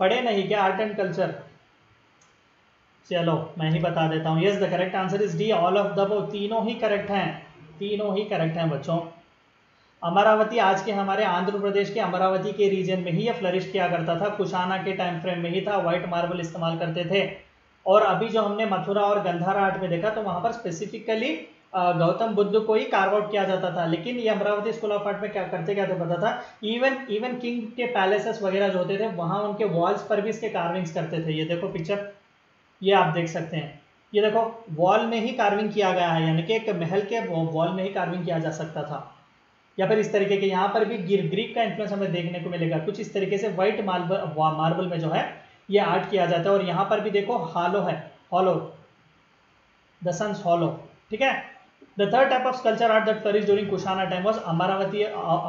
पढ़े नहीं क्या आर्ट एंड कल्चर? चलो, मैं ही बता देता हूँ। Yes the correct answer is D all of the तीनों ही करेक्ट हैं। तीनों ही करेक्ट हैं बच्चों। अमरावती आज के हमारे आंध्र प्रदेश के अमरावती के रीजन में ही यह फ्लरिश किया करता था। कुशाना के टाइम फ्रेम में ही था। व्हाइट मार्बल इस्तेमाल करते थे। और अभी जो हमने मथुरा और गंधारा आर्ट में देखा तो वहाँ पर स्पेसिफिकली गौतम बुद्ध को ही कार्व आउट किया जाता था। लेकिन ये अमरावती स्कूल ऑफ़ आर्ट में क्या करते, क्या थे पता था? इवन इवन किंग के पैलेसेस वगैरह जो होते थे, वहाँ उनके वॉल्स पर भी इसके कार्विंग्स करते थे। ये देखो पिक्चर ये आप देख सकते हैं। ये देखो वॉल में ही कार्विंग किया गया है, यानी कि एक महल के वॉल में ही कार्विंग किया जा सकता था। या फिर इस तरीके के यहाँ पर भी ग्रीक का इन्फ्लुएंस हमें देखने को मिलेगा। कुछ इस तरीके से व्हाइट मार्बल मार्बल में जो है ये आर्ट किया जाता है और यहाँ पर भी देखो हालो है हॉलो द सन्स हॉलो ठीक है? The third type of sculpture art that flourished during Kushana time was Amaravati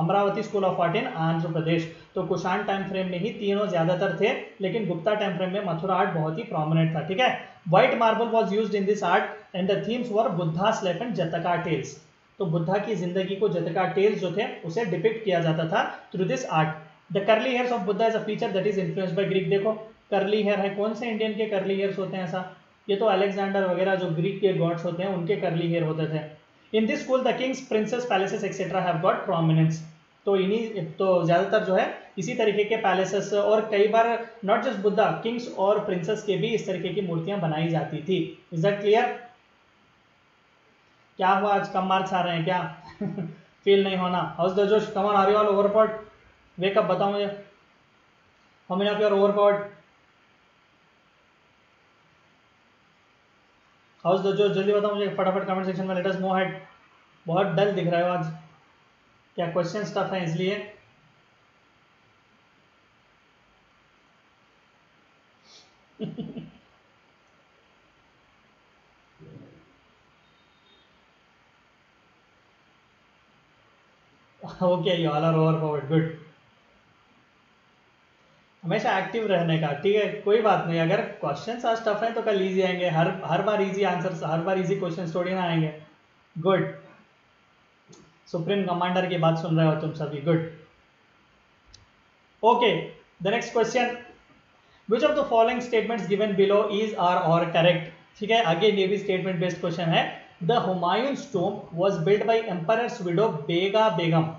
Amravati School of Art in Andhra Pradesh. तो कुशान टाइम फ्रेम में ही तीनों ज़्यादातर थे, लेकिन गुप्ता टाइम फ्रेम में मथुरा आर्ट बहुत ही प्रोमिनेंट था, ठीक है? White marble was used in this art and the themes were Buddha slap and Jataka tales तो बुद्धा की ज़िंदगी को जतका टेल्स जो थे, उसे डिपिक्ट किया जाता था through this art the curly hairs of Buddha is a feature that is influenced by Greek देखो करली हेयर है, कौन से इंडियन के करली हेयर्स होते हैं ऐसा? ये तो अलेक्जेंडर वगैरह जो ग्रीक के गॉड्स होते हैं, उनके करली हेयर होते थे। In this school the kings princes palaces etcetera have got prominence तो इन्हीं तो ज़्यादातर जो है, इसी तरीके के पैलेसेस और कई बार नॉट जस्ट बुद्धा किंग्स और प्रिंसेस के भी इस तरीके की मूर्तियाँ बनाई जाती थी। इज़ दैट क्लियर क्या हुआ आज? कम मार्क्स आ रहे हैं क्या? फील नहीं होना। हाउस द जोश come on are you all over pot wake up बताओ मुझे। How many of your over pot how's the जो जल्दी बताओ मुझे, फटाफट कमेंट सेक्शन में लेटेस्ट मो हेड बहुत डल दिख रहा है आज। क्या क्वेश्चन टफ है इसलिए? Okay you all are over forward good हमेशा एक्टिव रहने का, ठीक है? कोई बात नहीं, अगर क्वेश्चन आज टफ है तो कल इजी आएँगे। हर हर बार इजी आंसर हर बार इजी क्वेश्चन थोड़ी ना आएँगे। गुड सुप्रीम कमांडर की बात सुन रहे हो तुम सभी। Good okay the next question which of the following statements given below is are और करेक्ट ठीक है? आगे ये भी स्टेटमेंट बेस्ड क्वेश्चन है। The Humayun स्टोम was built by emperor widow Bega Begum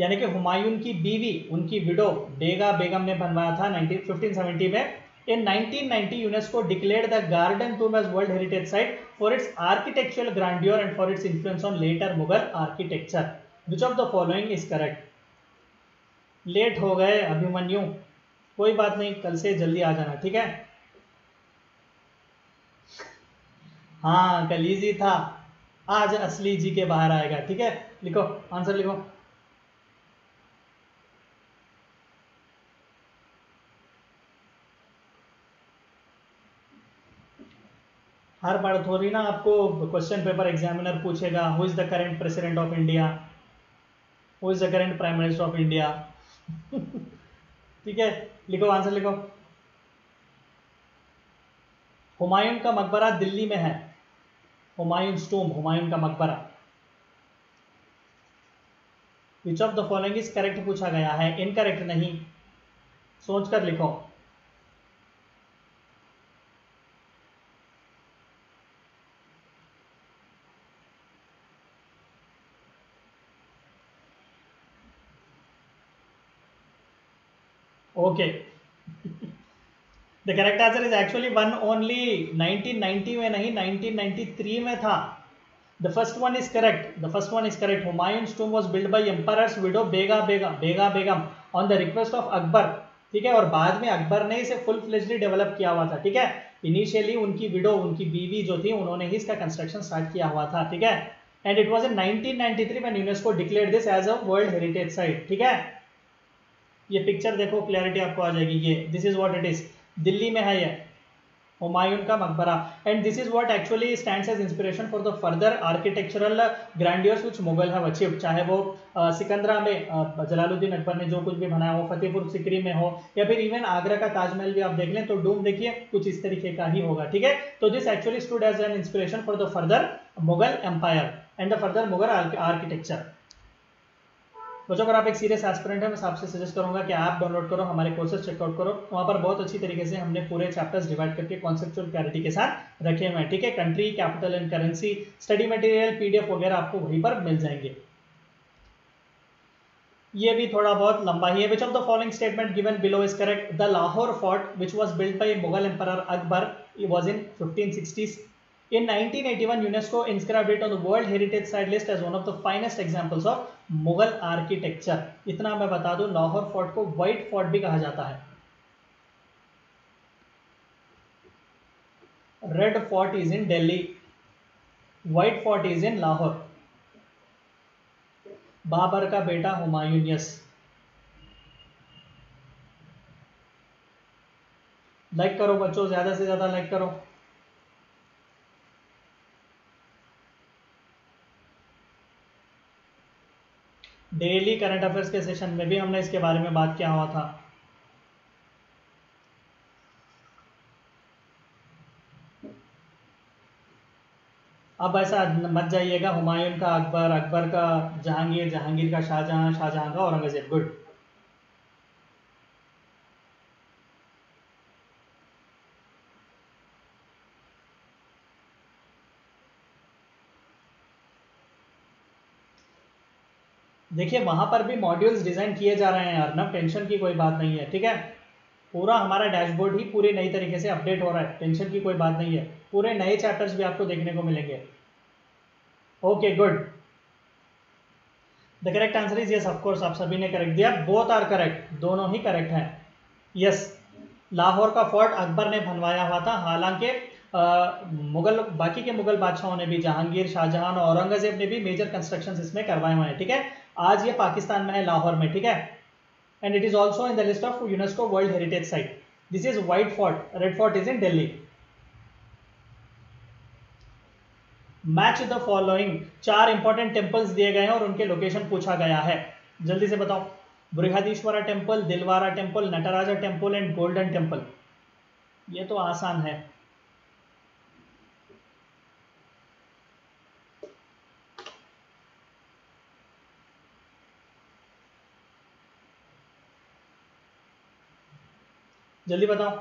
यानी कि हुमायूं की बीवी, उनकी विडो बेगा बेगम ने बनवाया था 1570 में। In 1990 UNESCO declared the garden tomb as world heritage site for its architectural grandeur and for its influence on later Mughal architecture which of the following is correct late हो गए अभिमन्यु। कोई बात नहीं, कल से जल्दी आ जाना, ठीक है? हाँ कल इजी था। आज असली जी के बाहर आएगा, ठीक है? लिखो आंसर लिखो। हर बार थोड़ी ना आपको क्वेश्चन पेपर एग्जामिनर पूछेगा who is the current president of India who is the current prime minister of India ठीक है? लिखो आंसर लिखो। हुमायूं का मकबरा दिल्ली में है। हुमायूं स्टोम हुमायूं का मकबरा। Which of the following is correct पूछा गया है? इनकरेक्ट नहीं। सोचकर लिखो। Okay the correct answer is actually one only 1990 में नहीं 1993 में था. The first one is correct the first one is correct Humayun tomb was built by empire's widow Bega Begum Bega Begum on the request of Akbar ठीक है? और बाद में अकबर ने इसे फुल फ्लेजली डेवलप किया हुआ था. ठीक है? इनिशियली उनकी विडो उनकी बीवी जो थी, उन्होंने ही इसका कंस्ट्रक्शन स्टार्ट किया हुआ था. ठीक है? And it was in 1993 when UNESCO declared this as a world heritage site ठीक है? ये पिक्चर देखो क्लैरिटी आपको आ जाएगी। ये this is what it is Delhi में है ये। हुमायूं का मकबरा। And this is what actually stands as inspiration for the further architectural grandeurs which Mughal have achieved चाहे वो सिकंदरा में जलालुद्दीन अकबर ने जो कुछ भी बनाया हो, फतेहपुर सिकरी में हो, या फिर इवन आगरा का ताजमहल भी आप देख लें तो डूम देखिए, कुछ इस तरीके का ही होगा, ठीक है? तो this actually stood as an inspiration for the further Mughal empire and the further Mughal architecture बच्चों अगर आप एक सीरियस एस्पिरेंट है, मैं आपसे सजेस्ट करूँगा कि आप डाउनलोड करो, हमारे कोर्सेज चेकआउट करो। वहाँ पर बहुत अच्छी तरीके से हमने पूरे चैप्टर्स डिवाइड करके कॉन्सेप्चुअल क्लैरिटी के साथ रखे हुए हैं, ठीक है? Country capital and currency study material PDF वगैरह आपको वहीं पर मिल जाएँगे। ये भी थोड़ा बहुत लंबा ही है। Which of the following statement given below is correct the Lahore fort which was built by Mughal emperor Akbar was in 1560s In 1981, UNESCO inscribed it on the World Heritage Site list as one of the finest examples of Mughal architecture. इतना मैं बता दूँ Lahore fort को white fort भी कहा जाता है red fort is in Delhi white fort is in Lahore Babur का बेटा हुमायूं यस लाइक करो बच्चों ज़्यादा से ज़्यादा लाइक करो डेली करंट अफेयर्स के सेशन में भी हमने इसके बारे में बात किया हुआ था। अब ऐसा मत जाइएगा, हुमायूं का अकबर अकबर का जहांगीर जहांगीर का शाहजहां शाहजहां का औरंगज़ेब, गुड। देखिए, वहाँ पर भी मॉड्यूल्स डिज़ाइन किए जा रहे हैं अर्नब टेंशन की कोई बात नहीं है, ठीक है? पूरा हमारा डैशबोर्ड ही पूरे नई तरीके से अपडेट हो रहा है टेंशन की कोई बात नहीं है। पूरे नए चैप्टर्स भी आपको देखने को मिलेंगे। Okay good the correct answer is yes of course आप सभी ने करेक्ट दिया। बोथ आर करेक्ट दोनों ही करेक्ट हैं। यस लाहौर का फोर्ट अकबर ने बनवाया हुआ था। हालाँकि मुगल, बाकी के मुगल बादशाहों ने भी, जहांगीर, शाहजहां और औरंगज़ेब ने भी मेजर कंस्ट्रक्शन इसमें करवाए हुए हैं, ठीक है? आज ये पाकिस्तान में है, लाहौर में, ठीक है? And it is also in the list of UNESCO world heritage site this is white fort red fort is in Delhi match the following चार इंपॉर्टेंट टेम्पल्स दिए गए हैं और उनके लोकेशन पूछा गया है। जल्दी से बताओ। Brihadeeswara temple Dilwara temple Nataraja temple and golden temple ये तो आसान है। जल्दी बताओ।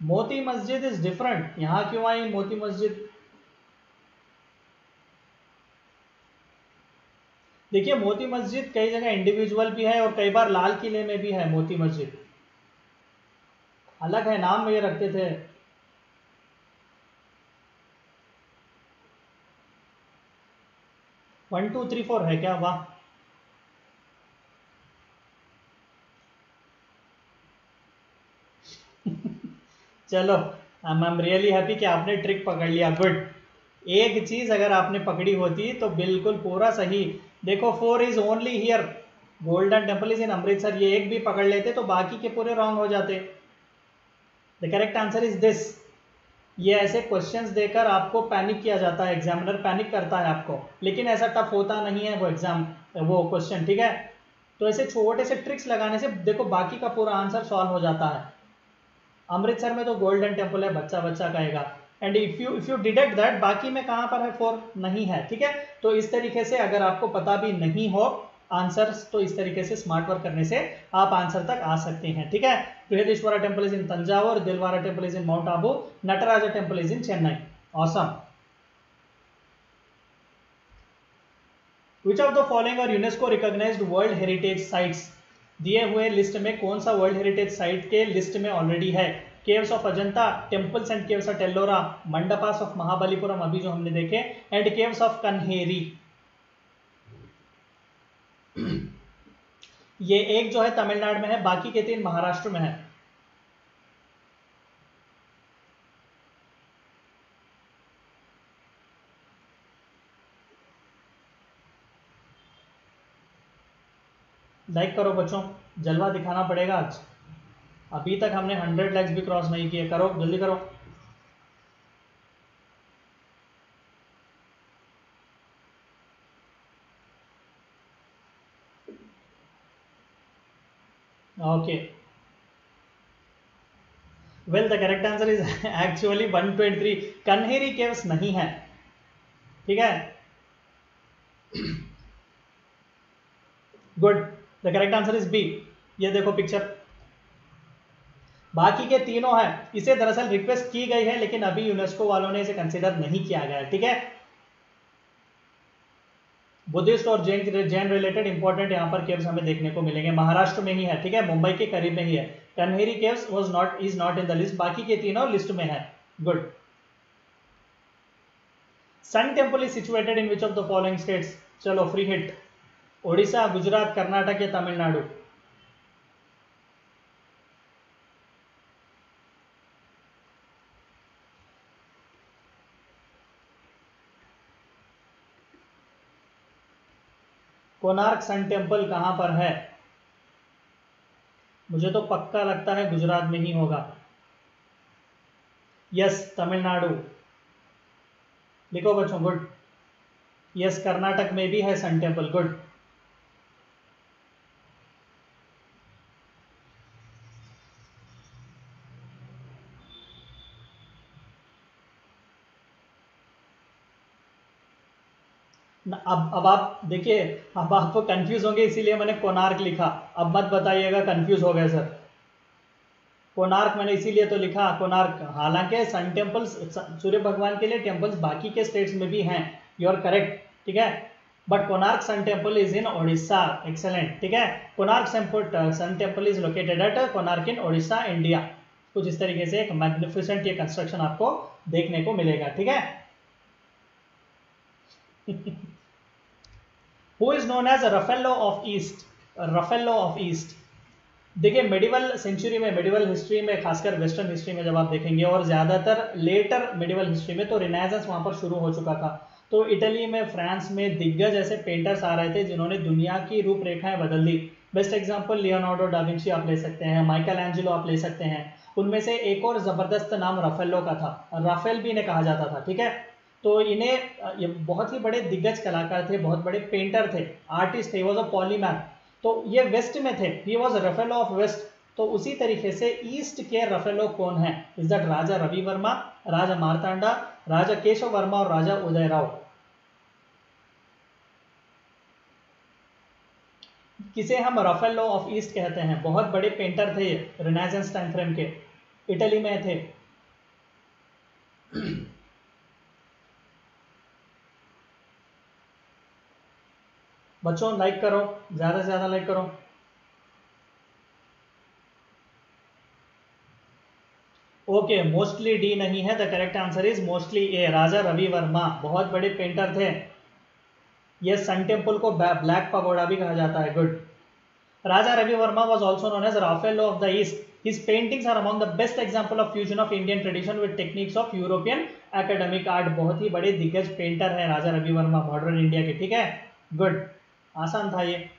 मोती मस्जिद इज़ डिफरेंट यहाँ क्यों आई मोती मस्जिद? देखिए, मोती मस्जिद कई जगह इंडिविजुअल भी है और कई बार लाल किले में भी है मोती मस्जिद। अलग है, नाम में ये रखते थे। वन टू थ्री फोर है क्या? वाह। चलो आई एम रियली हैप्पी कि आपने ट्रिक पकड़ लिया। गुड एक चीज़ अगर आपने पकड़ी होती तो बिल्कुल पूरा सही। देखो four is only here golden temple is in Amritsar ये एक भी पकड़ लेते तो बाकी के पूरे रॉन्ग हो जाते। The correct answer is this ये ऐसे क्वेश्चंस देकर आपको पैनिक किया जाता है एग्जामिनर पैनिक करता है आपको। लेकिन ऐसा टफ होता नहीं है वो एग्ज़ाम वो क्वेश्चन ठीक है? तो ऐसे छोटे से ट्रिक्स लगाने से, देखो, बाकी का पूरा आंसर सॉल्व हो जाता है। अमृतसर में तो गोल्डन टेंपल है बच्चा बच्चा कहेगा and if you if you detect that बाकी में कहाँ पर है? फोर नहीं है, ठीक है? तो इस तरीके से अगर आपको पता भी नहीं हो आंसर तो इस तरीके से स्मार्ट वर्क करने से आप आंसर तक आ सकते हैं, ठीक है? Brihadeeswara temple is in Thanjavur, Dilwara temple is in mount Abu, Nataraja temple is in Chennai. Awesome which of the following are UNESCO recognized world heritage sites दिए हुए लिस्ट में कौन सा वर्ल्ड हेरिटेज साइट के list में already है? Caves of Ajanta temples and caves of Ellora mandapas of Mahabalipuram अभी जो हमने देखे एंड केव्स ऑफ़ कन्हेरी ये एक जो है तमिलनाडु में है, बाकी के तीन महाराष्ट्र में है। लाइक करो बच्चों, जलवा दिखाना पड़ेगा आज। अभी तक हमने हंड्रेड लाइक्स भी क्रॉस नहीं किए, करो, जल्दी करो। Okay well the correct answer is actually 123 Kanheri caves नहीं है ठीक है? Good the correct answer is B ये देखो पिक्चर बाकी के तीनों है। इसे दरअसल रिक्वेस्ट की गई है, लेकिन अभी यूनेस्को वालों ने इसे कंसिडर नहीं किया गया ठीक है? बुद्धिस्ट और जैन जैन रिलेटेड इंपॉर्टेंट यहाँ पर केव्स हमें देखने को मिलेंगे। महाराष्ट्र में ही है, ठीक है? मुंबई के करीब में ही है। Kanheri caves was not is not in the list बाकी के तीनों लिस्ट में है। Good sun temple is situated in which of the following states चलो फ्री हिट ओडिशा, गुजरात, कर्नाटक या तमिलनाडु। कोनार्क सन टेंपल कहाँ पर है? मुझे तो पक्का लगता है गुजरात में ही होगा। यस तमिलनाडु। लिखो बच्चों गुड यस कर्नाटक में भी है सन टेंपल गुड अब अब आप देखिए, अब आप कंफ्यूज होंगे, इसीलिए मैंने कोनार्क लिखा। अब मत बताइएगा कंफ्यूज हो गए सर कोनार्क मैंने इसीलिए तो लिखा कोनार्क हालाँकि सन टेम्पल्स सूर्य भगवान के लिए टेम्पल्स बाकी के स्टेट्स में भी हैं। यू आर करेक्ट ठीक है? But Konark sun temple is in Odisha excellent ठीक है? Konark sun temple is located at Konark in Odisha India कुछ इस तरीके से एक मैग्निफिसेंट ये कंस्ट्रक्शन आपको देखने को मिलेगा, ठीक है? Who is known as Raphael of east Raphael of east देखिए मेडिवल सेंचुरी में मेडिवल हिस्ट्री में, खासकर वेस्टर्न हिस्ट्री में जब आप देखेंगे, और ज़्यादातर लेटर मेडिवल हिस्ट्री में तो रिनाइजेंस वहाँ पर शुरू हो चुका था। तो इटली में फ्रांस में दिग्गज ऐसे पेंटर्स आ रहे थे, जिन्होंने दुनिया की रूपरेखाएँ बदल दी। Best example Leonardo da Vinci आप ले सकते हैं माइकल एंजिलो आप ले सकते हैं। उनमें से एक और ज़बरदस्त नाम राफेलो का था। राफेल भी ने कहा जाता था, ठीक है? तो इन्हें ये बहुत ही बड़े दिग्गज कलाकार थे, बहुत बड़े पेंटर थे आर्टिस्ट थे वॉज़ अ पॉलीमैन तो ये वेस्ट में थे he was Raphael of west तो उसी तरीके से ईस्ट के रफेलो कौन है? इज़ दट राजा रवि वर्मा, राजा मारतांडा, राजा केशव वर्मा और राजा उदय राव। किसे हम रफेलो ऑफ़ ईस्ट कहते हैं? बहुत बड़े पेंटर थे रिनाइजेंस टाइम फ्रेम के इटली में थे। बच्चों लाइक करो, ज़्यादा से ज़्यादा लाइक करो। ओके मोस्टली डी नहीं है the correct answer is mostly A Raja Ravi Varma बहुत बड़े पेंटर थे। ये सन टेंपल को ब्लैक पगोड़ा भी कहा जाता है good Raja Ravi Varma was also known as Raphael of the east His paintings are among the best example of fusion of Indian tradition with techniques of European academic art. बहुत ही बड़े दिग्गज painter हैं Raja Ravi Varma modern India के, ठीक है? Good आसान था ये।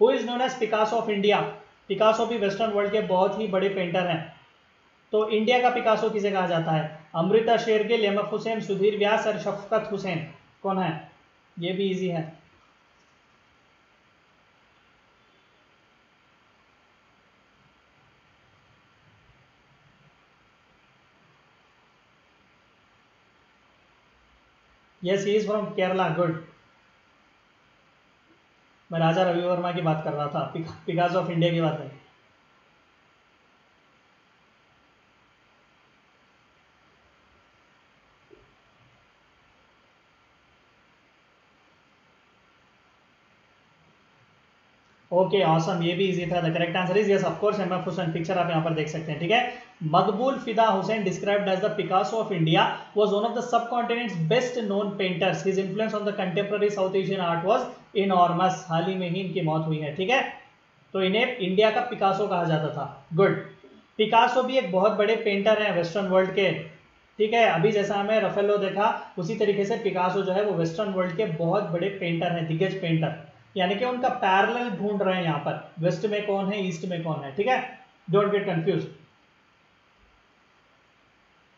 Who is known as Picasso of India Picasso भी वेस्टर्न वर्ल्ड के बहुत ही बड़े पेंटर हैं। तो इंडिया का पिकासो किसे कहा जाता है? अमृता शेरगिल यमफ हुसैन, सुधीर व्यास और शफकत हुसैन। कौन है? ये भी इजी है। Yes he is from Kerala good मैं राजा रवि वर्मा की बात कर रहा था पिकाज ऑफ़ इंडिया की बात है। ओके ऑसम ये भी इजी था. The correct answer is yes of course M F Hussain picture आप यहाँ पर देख सकते हैं, ठीक है? Maqbool Fida Hussain described as the Picasso of India was one of the subcontinent's best known painters his influence on the contemporary South Asian art was enormous हाल ही में ही इनकी मौत हुई है, ठीक है? तो इन्हें इंडिया का पिकासो कहा जाता था. गुड पिकासो भी एक बहुत बड़े पेंटर हैं वेस्टर्न वर्ल्ड के, ठीक है? अभी जैसा हमें रफेलो देखा, उसी तरीके से पिकासो जो है वो वेस्टर्न वर्ल्ड के बहुत बड़े पेंटर हैं, दिग्गज पेंटर यानी कि उनका पैरेलल ढूंढ रहे हैं यहाँ पर। वेस्ट में कौन है ईस्ट में कौन है, ठीक है? Don't get confuse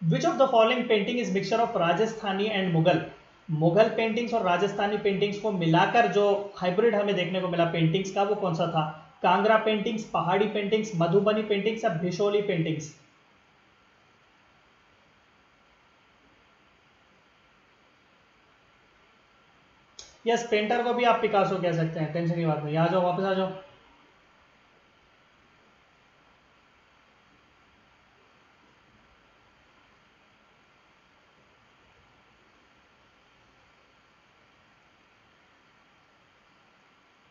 which of the following painting is mixture of Rajasthani and Mughal Mughal paintings और राजस्थानी पेंटिंग्स को मिलाकर जो हाइब्रिड हमें देखने को मिला पेंटिंग्स का, वो कौन सा था? Kangra paintings Pahari paintings Madhubani paintings या भिशोली पेंटिंग्स यस पेंटर को भी आप पिकासो कह सकते हैं, टेंशन की बात नहीं, आ जाओ, वापस आ जाओ।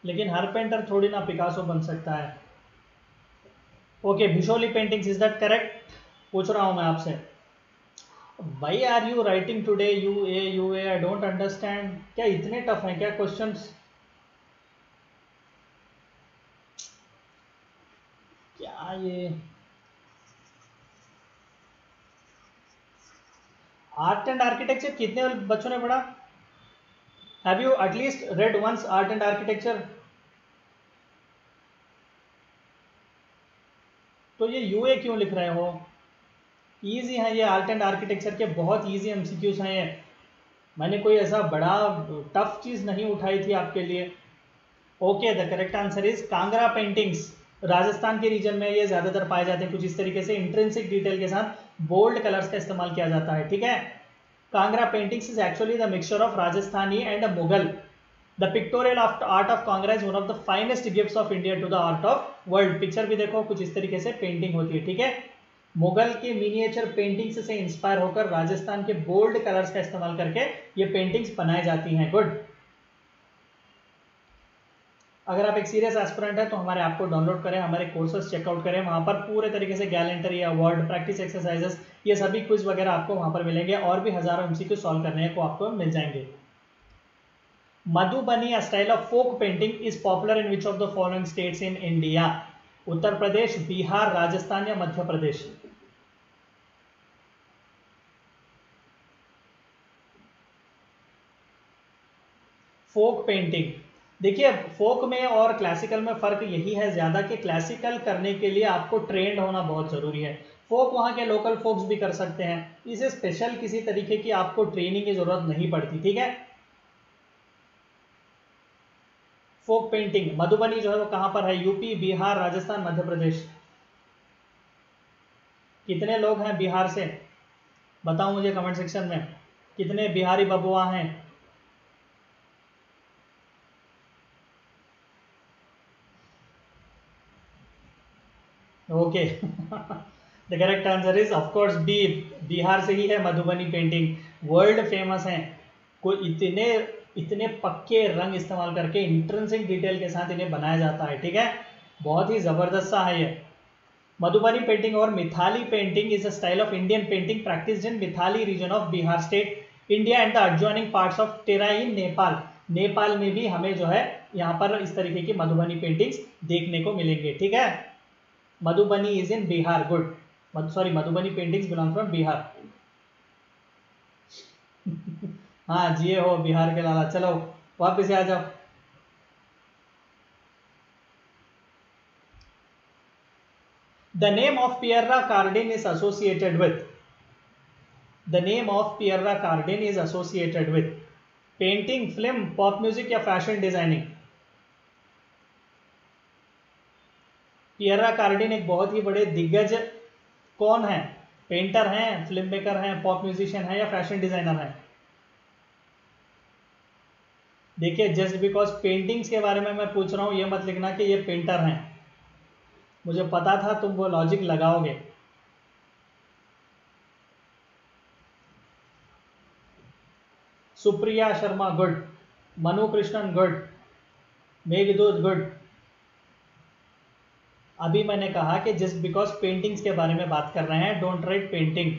लेकिन हर पेंटर थोड़ी ना पिकासो बन सकता है। Okay Basohli paintings is that correct पूछ रहा हूँ मैं आपसे। Why are you writing today you a you a I don't understand क्या इतने टफ हैं? क्या क्वेश्चन क्या ये? आर्ट एंड आर्किटेक्चर कितने बच्चों ने पढ़ा? Have you at least read once art and architecture तो ये यूए क्यों लिख रहे हो? इजी है ये आर्ट एंड आर्किटेक्चर के, बहुत इजी एमसीक्यूज हैं ये। मैंने कोई ऐसा बड़ा टफ चीज़ नहीं उठाई थी आपके लिए। Okay the correct answer is Kangra paintings Rajasthan के रीजन में ये ज़्यादातर पाए जाते हैं। कुछ इस तरीके से इंट्रेंसिक डिटेल के साथ बोल्ड कलर्स का इस्तेमाल किया जाता है, ठीक है? Kangra paintings is actually the mixture of Rajasthani and Mughal. The pictorial art of Kangra is one of the finest gift of India to the art of world picture भी देखो, कुछ इस तरीके से पेंटिंग होती है, ठीक है? मुगल के मिनिएचर पेंटिंग्स से इंस्पायर होकर राजस्थान के बोल्ड कलर्स का इस्तेमाल करके ये पेंटिंग्स बनाई जाती हैं। गुड अगर आप एक सीरियस एस्पिरेंट है तो हमारे ऐप को डाउनलोड करें, हमारे कोर्सेज चेकआउट करें, वहाँ पर पूरे तरीके से गैलेंटरी अवार्ड प्रैक्टिस एक्सरसाइजेस ये सभी क्विज वगैरह आपको वहाँ पर मिलेंगे और भी हज़ारों एमसीक्यू सॉल्व करने को आपको मिल जाएँगे। Madhubani style of folk painting is popular in which of the following states in India? Uttar Pradesh, Bihar, Rajasthan या मध्य प्रदेश? Folk painting. देखिए, फोक में और क्लासिकल में फ़र्क यही है, ज़्यादा कि क्लासिकल करने के लिए आपको ट्रेंड होना बहुत ज़रूरी है। फोक वहाँ के लोकल फोक्स भी कर सकते हैं। इसे स्पेशल किसी तरीके की आपको ट्रेनिंग की ज़रूरत नहीं पड़ती, ठीक है? फोक पेंटिंग, मधुबनी जो है वो कहाँ पर है? यूपी, बिहार, राजस्थान, मध्य प्रदेश। कितने लोग हैं बिहार से? बताओ मुझे कमेंट सेक्शन में। कितने बिहारी बबुआ हैं? Okay the correct answer is of course B Bihar से ही है मधुबनी पेंटिंग वर्ल्ड फ़ेमस है. कोई इतने इतने पक्के रंग इस्तेमाल करके इंट्रेंसिक डिटेल के साथ इन्हें बनाया जाता है, ठीक है? बहुत ही ज़बरदस्त सा है ये. मधुबनी पेंटिंग और Mithila painting is a style of Indian painting practice in Mithila region of Bihar state India and the adjoining parts of Terai in Nepal Nepal में भी हमें जो है, यहाँ पर इस तरीके की मधुबनी पेंटिंग्स देखने को मिलेंगे, ठीक है? Madhubani is in Bihar good sorry Madhubani paintings belong from Bihar हाँ जिए हो बिहार के लाला, चलो, वापिस आ जाओ। The name of Pierre Cardin is associated with the name of Pierre Cardin is associated with painting film pop music या फ़ैशन डिज़ाइनिंग पियर्रा कार्डिन एक बहुत ही बड़े दिग्गज कौन है? पेंटर हैं फ़िल्म मेकर हैं पॉप म्यूजिशियन है या फ़ैशन डिज़ाइनर है? देखिए जस्ट बिकॉज़ पेंटिंग्स के बारे में मैं पूछ रहा हूँ, ये मत लिखना कि ये पेंटर हैं। मुझे पता था, तुम वो लॉजिक लगाओगे। Supriya Sharma good, Manu Krishnan good, Meghdoot good अभी मैंने कहा कि जस्ट बिकॉज़ पेंटिंग्स के बारे में बात कर रहे हैं don't write painting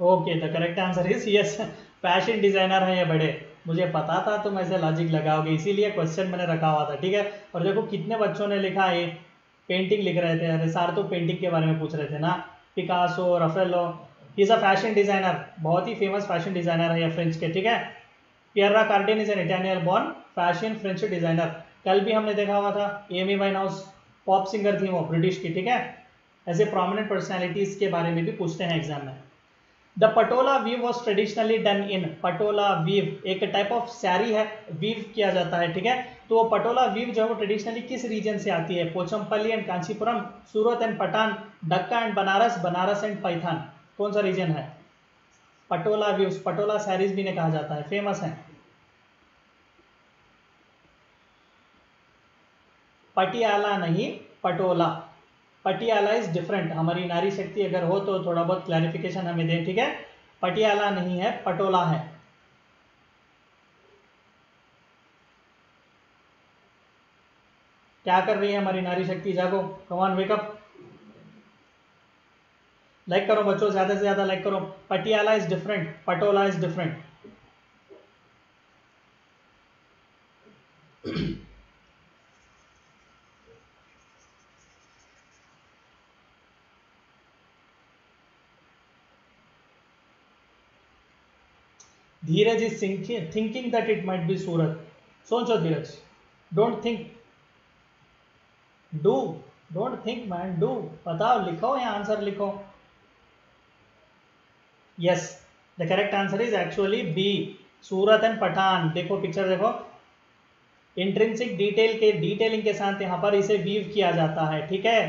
okay the correct answer is yes fashion designer है ये बड़े। मुझे पता था तुम ऐसे लॉजिक लगाओगे, इसीलिए क्वेश्चन मैंने रखा हुआ था, ठीक है? और देखो कितने बच्चों ने लिखा है पेंटिंग लिख रहे थे अरे सार तो पेंटिंग के बारे में पूछ रहे थे ना? Picasso Raffaello is a fashion designer बहुत ही फ़ेमस फ़ैशन डिज़ाइनर है ये फ्रेंच के, ठीक है? Pierre Cardin is an Italian born fashion French designer कल भी हमने देखा हुआ था Amy Winehouse pop singer थी वो ब्रिटिश की, ठीक है? ऐसे प्रोमिनेंट पर्सनैलिटीज के बारे में भी पूछते हैं एग्ज़ाम में। The Patola weave was traditionally done in Patola weave एक टाइप ऑफ़ सैरी है वीव किया जाता है, ठीक है? तो वो पटोला वीव जो है वो ट्रेडिशनली किस रीजन से आती है? Pochampally and Kanchipuram, Surat and Patan Dhaka and Banaras Banaras and Paithan. कौन सा रीजन है? पटोला व्यूज़ पटोला सैरीज भी ने कहा जाता है। फ़ेमस है। पटियाला नहीं पटोला पटियाला इज़ डिफरेंट हमारी नारी शक्ति अगर हो तो थोड़ा बहुत क्लैरिफिकेशन हमें दें, ठीक है? पटियाला नहीं है, पटोला है। क्या कर रही है हमारी नारी शक्ति? जागो। कमान वेकअप लाइक करो बच्चों, ज़्यादा से ज़्यादा लाइक करो। Patiala is different Patola is different Dheeraj is thinking that it might be Surat सोचो Dheeraj don't think do don't think man do बताओ लिखो या आंसर लिखो yes the correct answer is actually B Surat and Patan देखो picture देखो intrinsic detail के detailing के साथ यहाँ पर इसे वीव किया जाता है ठीक है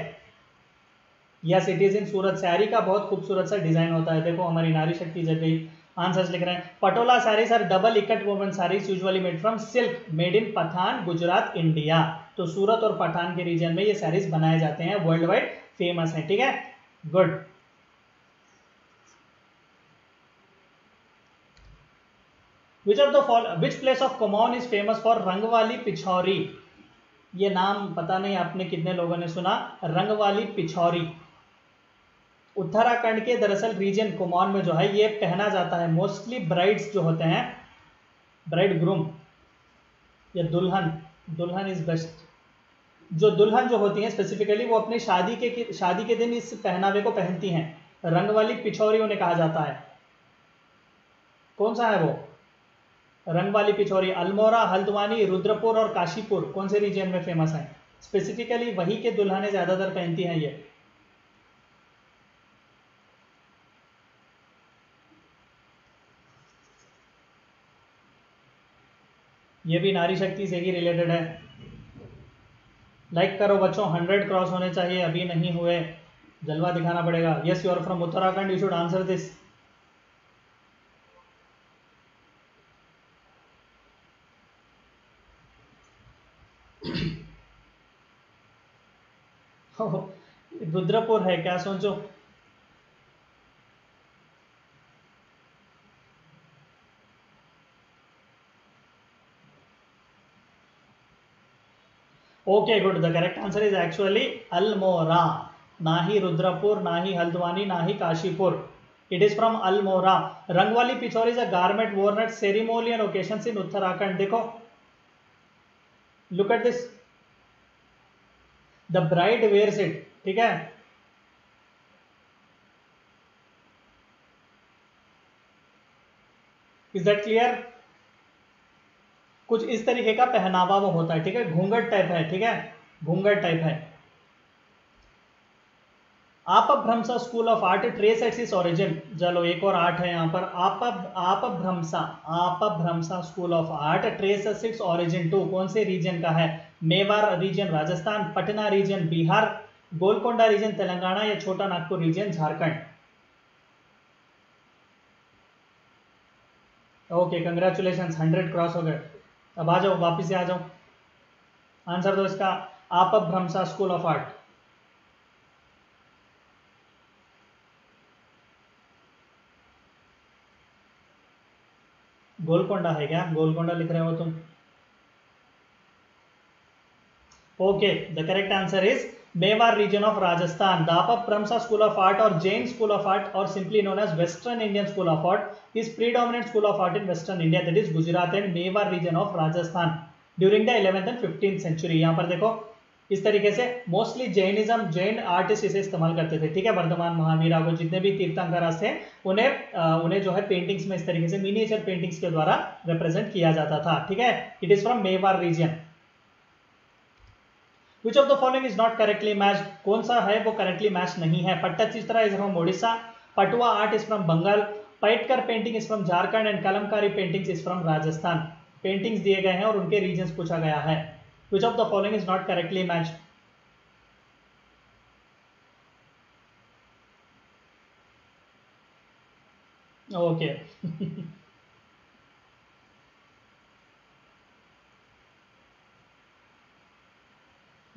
yes it is in Surat sari का बहुत खूबसूरत सा डिज़ाइन होता है देखो हमारी नारी शक्ति जग गई आंसर्स लिख रहे हैं। Patola saris are double ikat woven saris usually made from silk made in Patan, Gujarat India तो सूरत और पठान के रीजन में ये साड़ीज बनाए जाते हैं वर्ल्ड वाइड फ़ेमस है, ठीक है? Good which of the which place of Kumaon is famous for Rangwali Pichhauri ये नाम पता नहीं, आपने कितने लोगों ने सुना? रंगवाली पिछौरी उत्तराखंड के दरअसल रीजन कुमौन में जो है, ये पहना जाता है मोस्टली ब्राइड्स जो होते हैं ब्राइड ग्रूम या दुल्हन दुल्हन इज़ बेस्ट जो दुल्हन जो होती हैं स्पेसिफिकली वो अपनी शादी के शादी के दिन इस पहनावे को पहनती हैं। रंग वाली पिछौरी उन्हें कहा जाता है। कौन सा है वो? रंग वाली पिछौरी अल्मोरा हल्द्वानी, रुद्रपुर और काशीपुर। कौन से रीजन में फ़ेमस है? स्पेसिफिकली वही के दुल्हने ज़्यादातर पहनती हैं ये। ये भी नारी शक्ति से ही रिलेटेड है। लाइक करो बच्चों हंड्रेड क्रॉस होने चाहिए, अभी नहीं हुए। जलवा दिखाना पड़ेगा। Yes you are from Uttarakhand you should answer this Rudrapur है, क्या सोचो? Okay good the correct answer is actually Almora ना ही रुद्रपुर ना ही हल्द्वानी ना ही Kashipur it is from Almora Rangwali Pichhaura is a garment worn at ceremonial occasion in Uttarakhand देखो look at this the bride wears it ठीक है? Is that clear कुछ इस तरीके का पहनावा वो होता है, ठीक है? घूंघट टाइप है, ठीक है? घूंघट टाइप है। Apabhramsa school of art trace its is origin चलो, एक और आर्ट है यहाँ पर। आप Apabhramsa Apabhramsa school of art trace its origin to कौन से रीजन का है? Mewar region Rajasthan, Patna region Bihar, Golconda region Telangana या Chota Nagpur region Jharkhand? Okay congratulation hundred cross हो गए। अब आ जाओ, वापिस आ जाओ। आंसर दो इसका Apabhramsa school of art. Golconda है क्या? गोलकोंडा लिख रहे हो तुम। Okay the correct answer is Mewar region of Rajasthan Apabhramsa school of art और जैन स्कूल ऑफ़ आर्ट और simply known as western Indian school of art is predominant school of art in western India that is Gujarat and Mewar region of Rajasthan during the eleventh and fifteen century यहाँ पर देखो, इस तरीके से mostly Jainism Jain artist इसे इस्तेमाल करते थे, ठीक है? वर्धमान, महावीरा को जितने भी तीर्थंकर थे उन्हें उन्हें जो है पेंटिंग्स में इस तरीके से मिनिएचर पेंटिंग्स के द्वारा रिप्रेजेंट किया जाता था, ठीक है? It is from Mewar region which of the following is not correctly match कौन सा है वो करेक्टली मैच नहीं है? पट्टा Chitra is from Odisha Patua art is from Bengal Paitkar painting is from Jharkhand and Kalamkari painting is from Rajasthan paintings दिए गए हैं और उनके रीजन पूछा गया है। Which of the following is not correctly match okay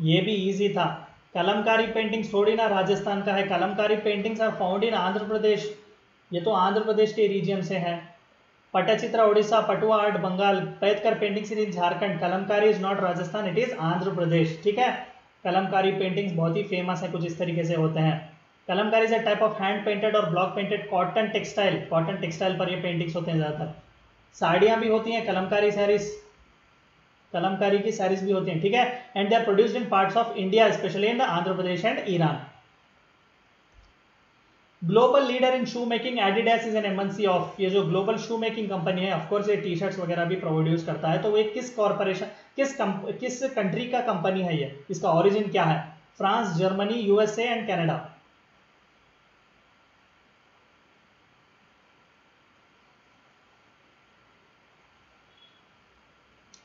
ये भी इजी था। कलमकारी पेंटिंग थोड़ी ना राजस्थान का है। Kalamkari paintings are found in Andhra Pradesh. ये तो आंध्र प्रदेश के रीजन से है। Patachitra, Orissa, Patua, art, Bengal Paitkar painting series Jharkhand. Kalamkari is not Rajasthan it is Andhra Pradesh. ठीक है? कलमकारी पेंटिंग्स बहुत ही फ़ेमस है, कुछ इस तरीके से होते हैं। Kalamkari is a type of hand painted और block painted cotton textile cotton textile पर ये पेंटिंग्स होते हैं ज़्यादातर। साड़ियाँ भी होती हैं, कलमकारी सैरीज कलमकारी की साड़ीज भी होती हैं, ठीक है? And they are produced in parts of India specially in Andhra Pradesh and Iran global leader in shoe making Adidas is an MNC of ये जो ग्लोबल शू मेकिंग कंपनी है ऑफकोर्स ये टी शर्ट्स वगैरह भी produce करता है तो वो किस कॉर्पोरेशन किस किस कंट्री का कंपनी है ये? इसका ओरिजिन क्या है? France Germany USA and Canada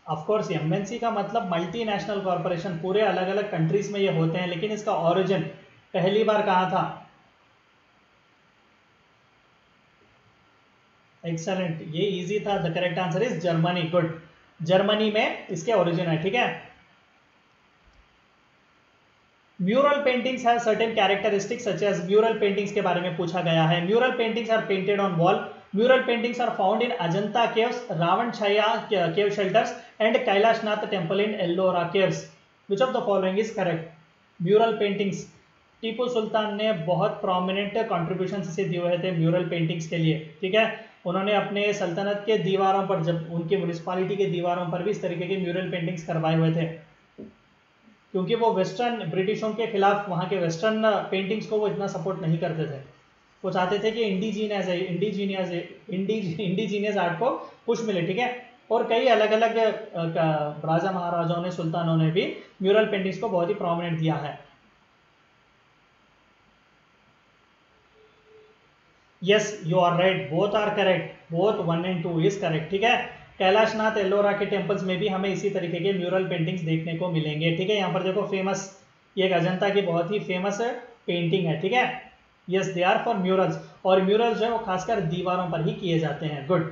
of course MNC का मतलब मल्टीनेशनल कॉरपोरेशन पूरे अलग अलग कंट्रीज़ में ये होते हैं, लेकिन इसका ओरिजिन पहली बार कहा था? एक्सलेंट ये इजी था. The correct answer is Germany good Germany में इसके ओरिजिन है, ठीक है? Mural paintings have certain characteristics such as mural paintings के बारे में पूछा गया है। Mural paintings are painted on wall paintings are found in Ajanta caves Ravan Chhaya cave shelters and Kailashnath temple in Ellora caves which of the following is correct mural paintings Tipu Sultan ने बहुत prominent contribution से दिए हुए थे mural paintings के लिए, ठीक है? उन्होंने अपने सल्तनत के दीवारों पर, जब उनके म्यूनिसपालिटी के दीवारों पर भी इस तरीके के म्यूरल पेंटिंग्स करवाए हुए थे। क्योंकि वो वेस्टर्न ब्रिटिशों के खिलाफ, वहाँ के वेस्टर्न पेंटिंग्स को वो इतना सपोर्ट नहीं करते थे। वो चाहते थे कि इंडिजीनियस है इंडिजीनियस इंडिजीनियस आर्ट को पुश मिले, ठीक है? और कई अलग अलग राजा महाराजाओं ने, सुल्तानों ने भी म्यूरल पेंटिंग्स को बहुत ही प्रोमिनेंट दिया है। Yes you are right both are correct both one and two is correct ठीक है? कैलाशनाथ एलोरा के टेम्पल्स में भी हमें इसी तरीके के म्यूरल पेंटिंग्स देखने को मिलेंगे, ठीक है? यहाँ पर देखो फ़ेमस ये एक अजंता की बहुत ही फ़ेमस पेंटिंग है, ठीक है? Yes they are for murals और म्यूरल्स जो है वो खासकर दीवारों पर ही किए जाते हैं। Good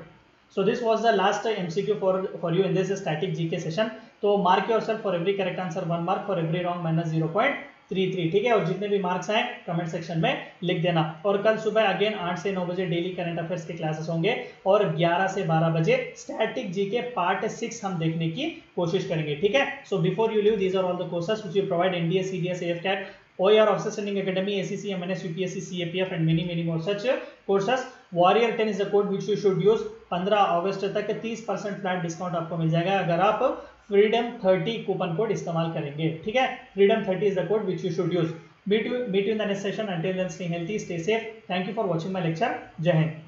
so this was the last MCQ for for you in this static GK session तो mark yourself for every correct answer one mark for every wrong minus zero point three three ठीक है? और जितने भी marks आए comment section में लिख देना। और कल सुबह अगेन आठ से नौ बजे डेली करंट अफेयर्स के क्लासेस होंगे और ग्यारह से बारह बजे static G K part six हम देखने की कोशिश करेंगे। ठीक है? So before you leave these are all the courses which you provide NDS CDS AFCAT OER Officer Sending Academy, ACC, MNS, UPSC, CAPF and many many more such courses. Warrior 10 is the code which you should use. 15 अगस्त तक 30 percent flat discount आपको मिल जाएगा अगर आप freedom 30 coupon code इस्तेमाल करेंगे ठीक है freedom 30 is the code which you should use meet you meet you in the next session until then stay healthy stay safe thank you for watching my lecture jai hind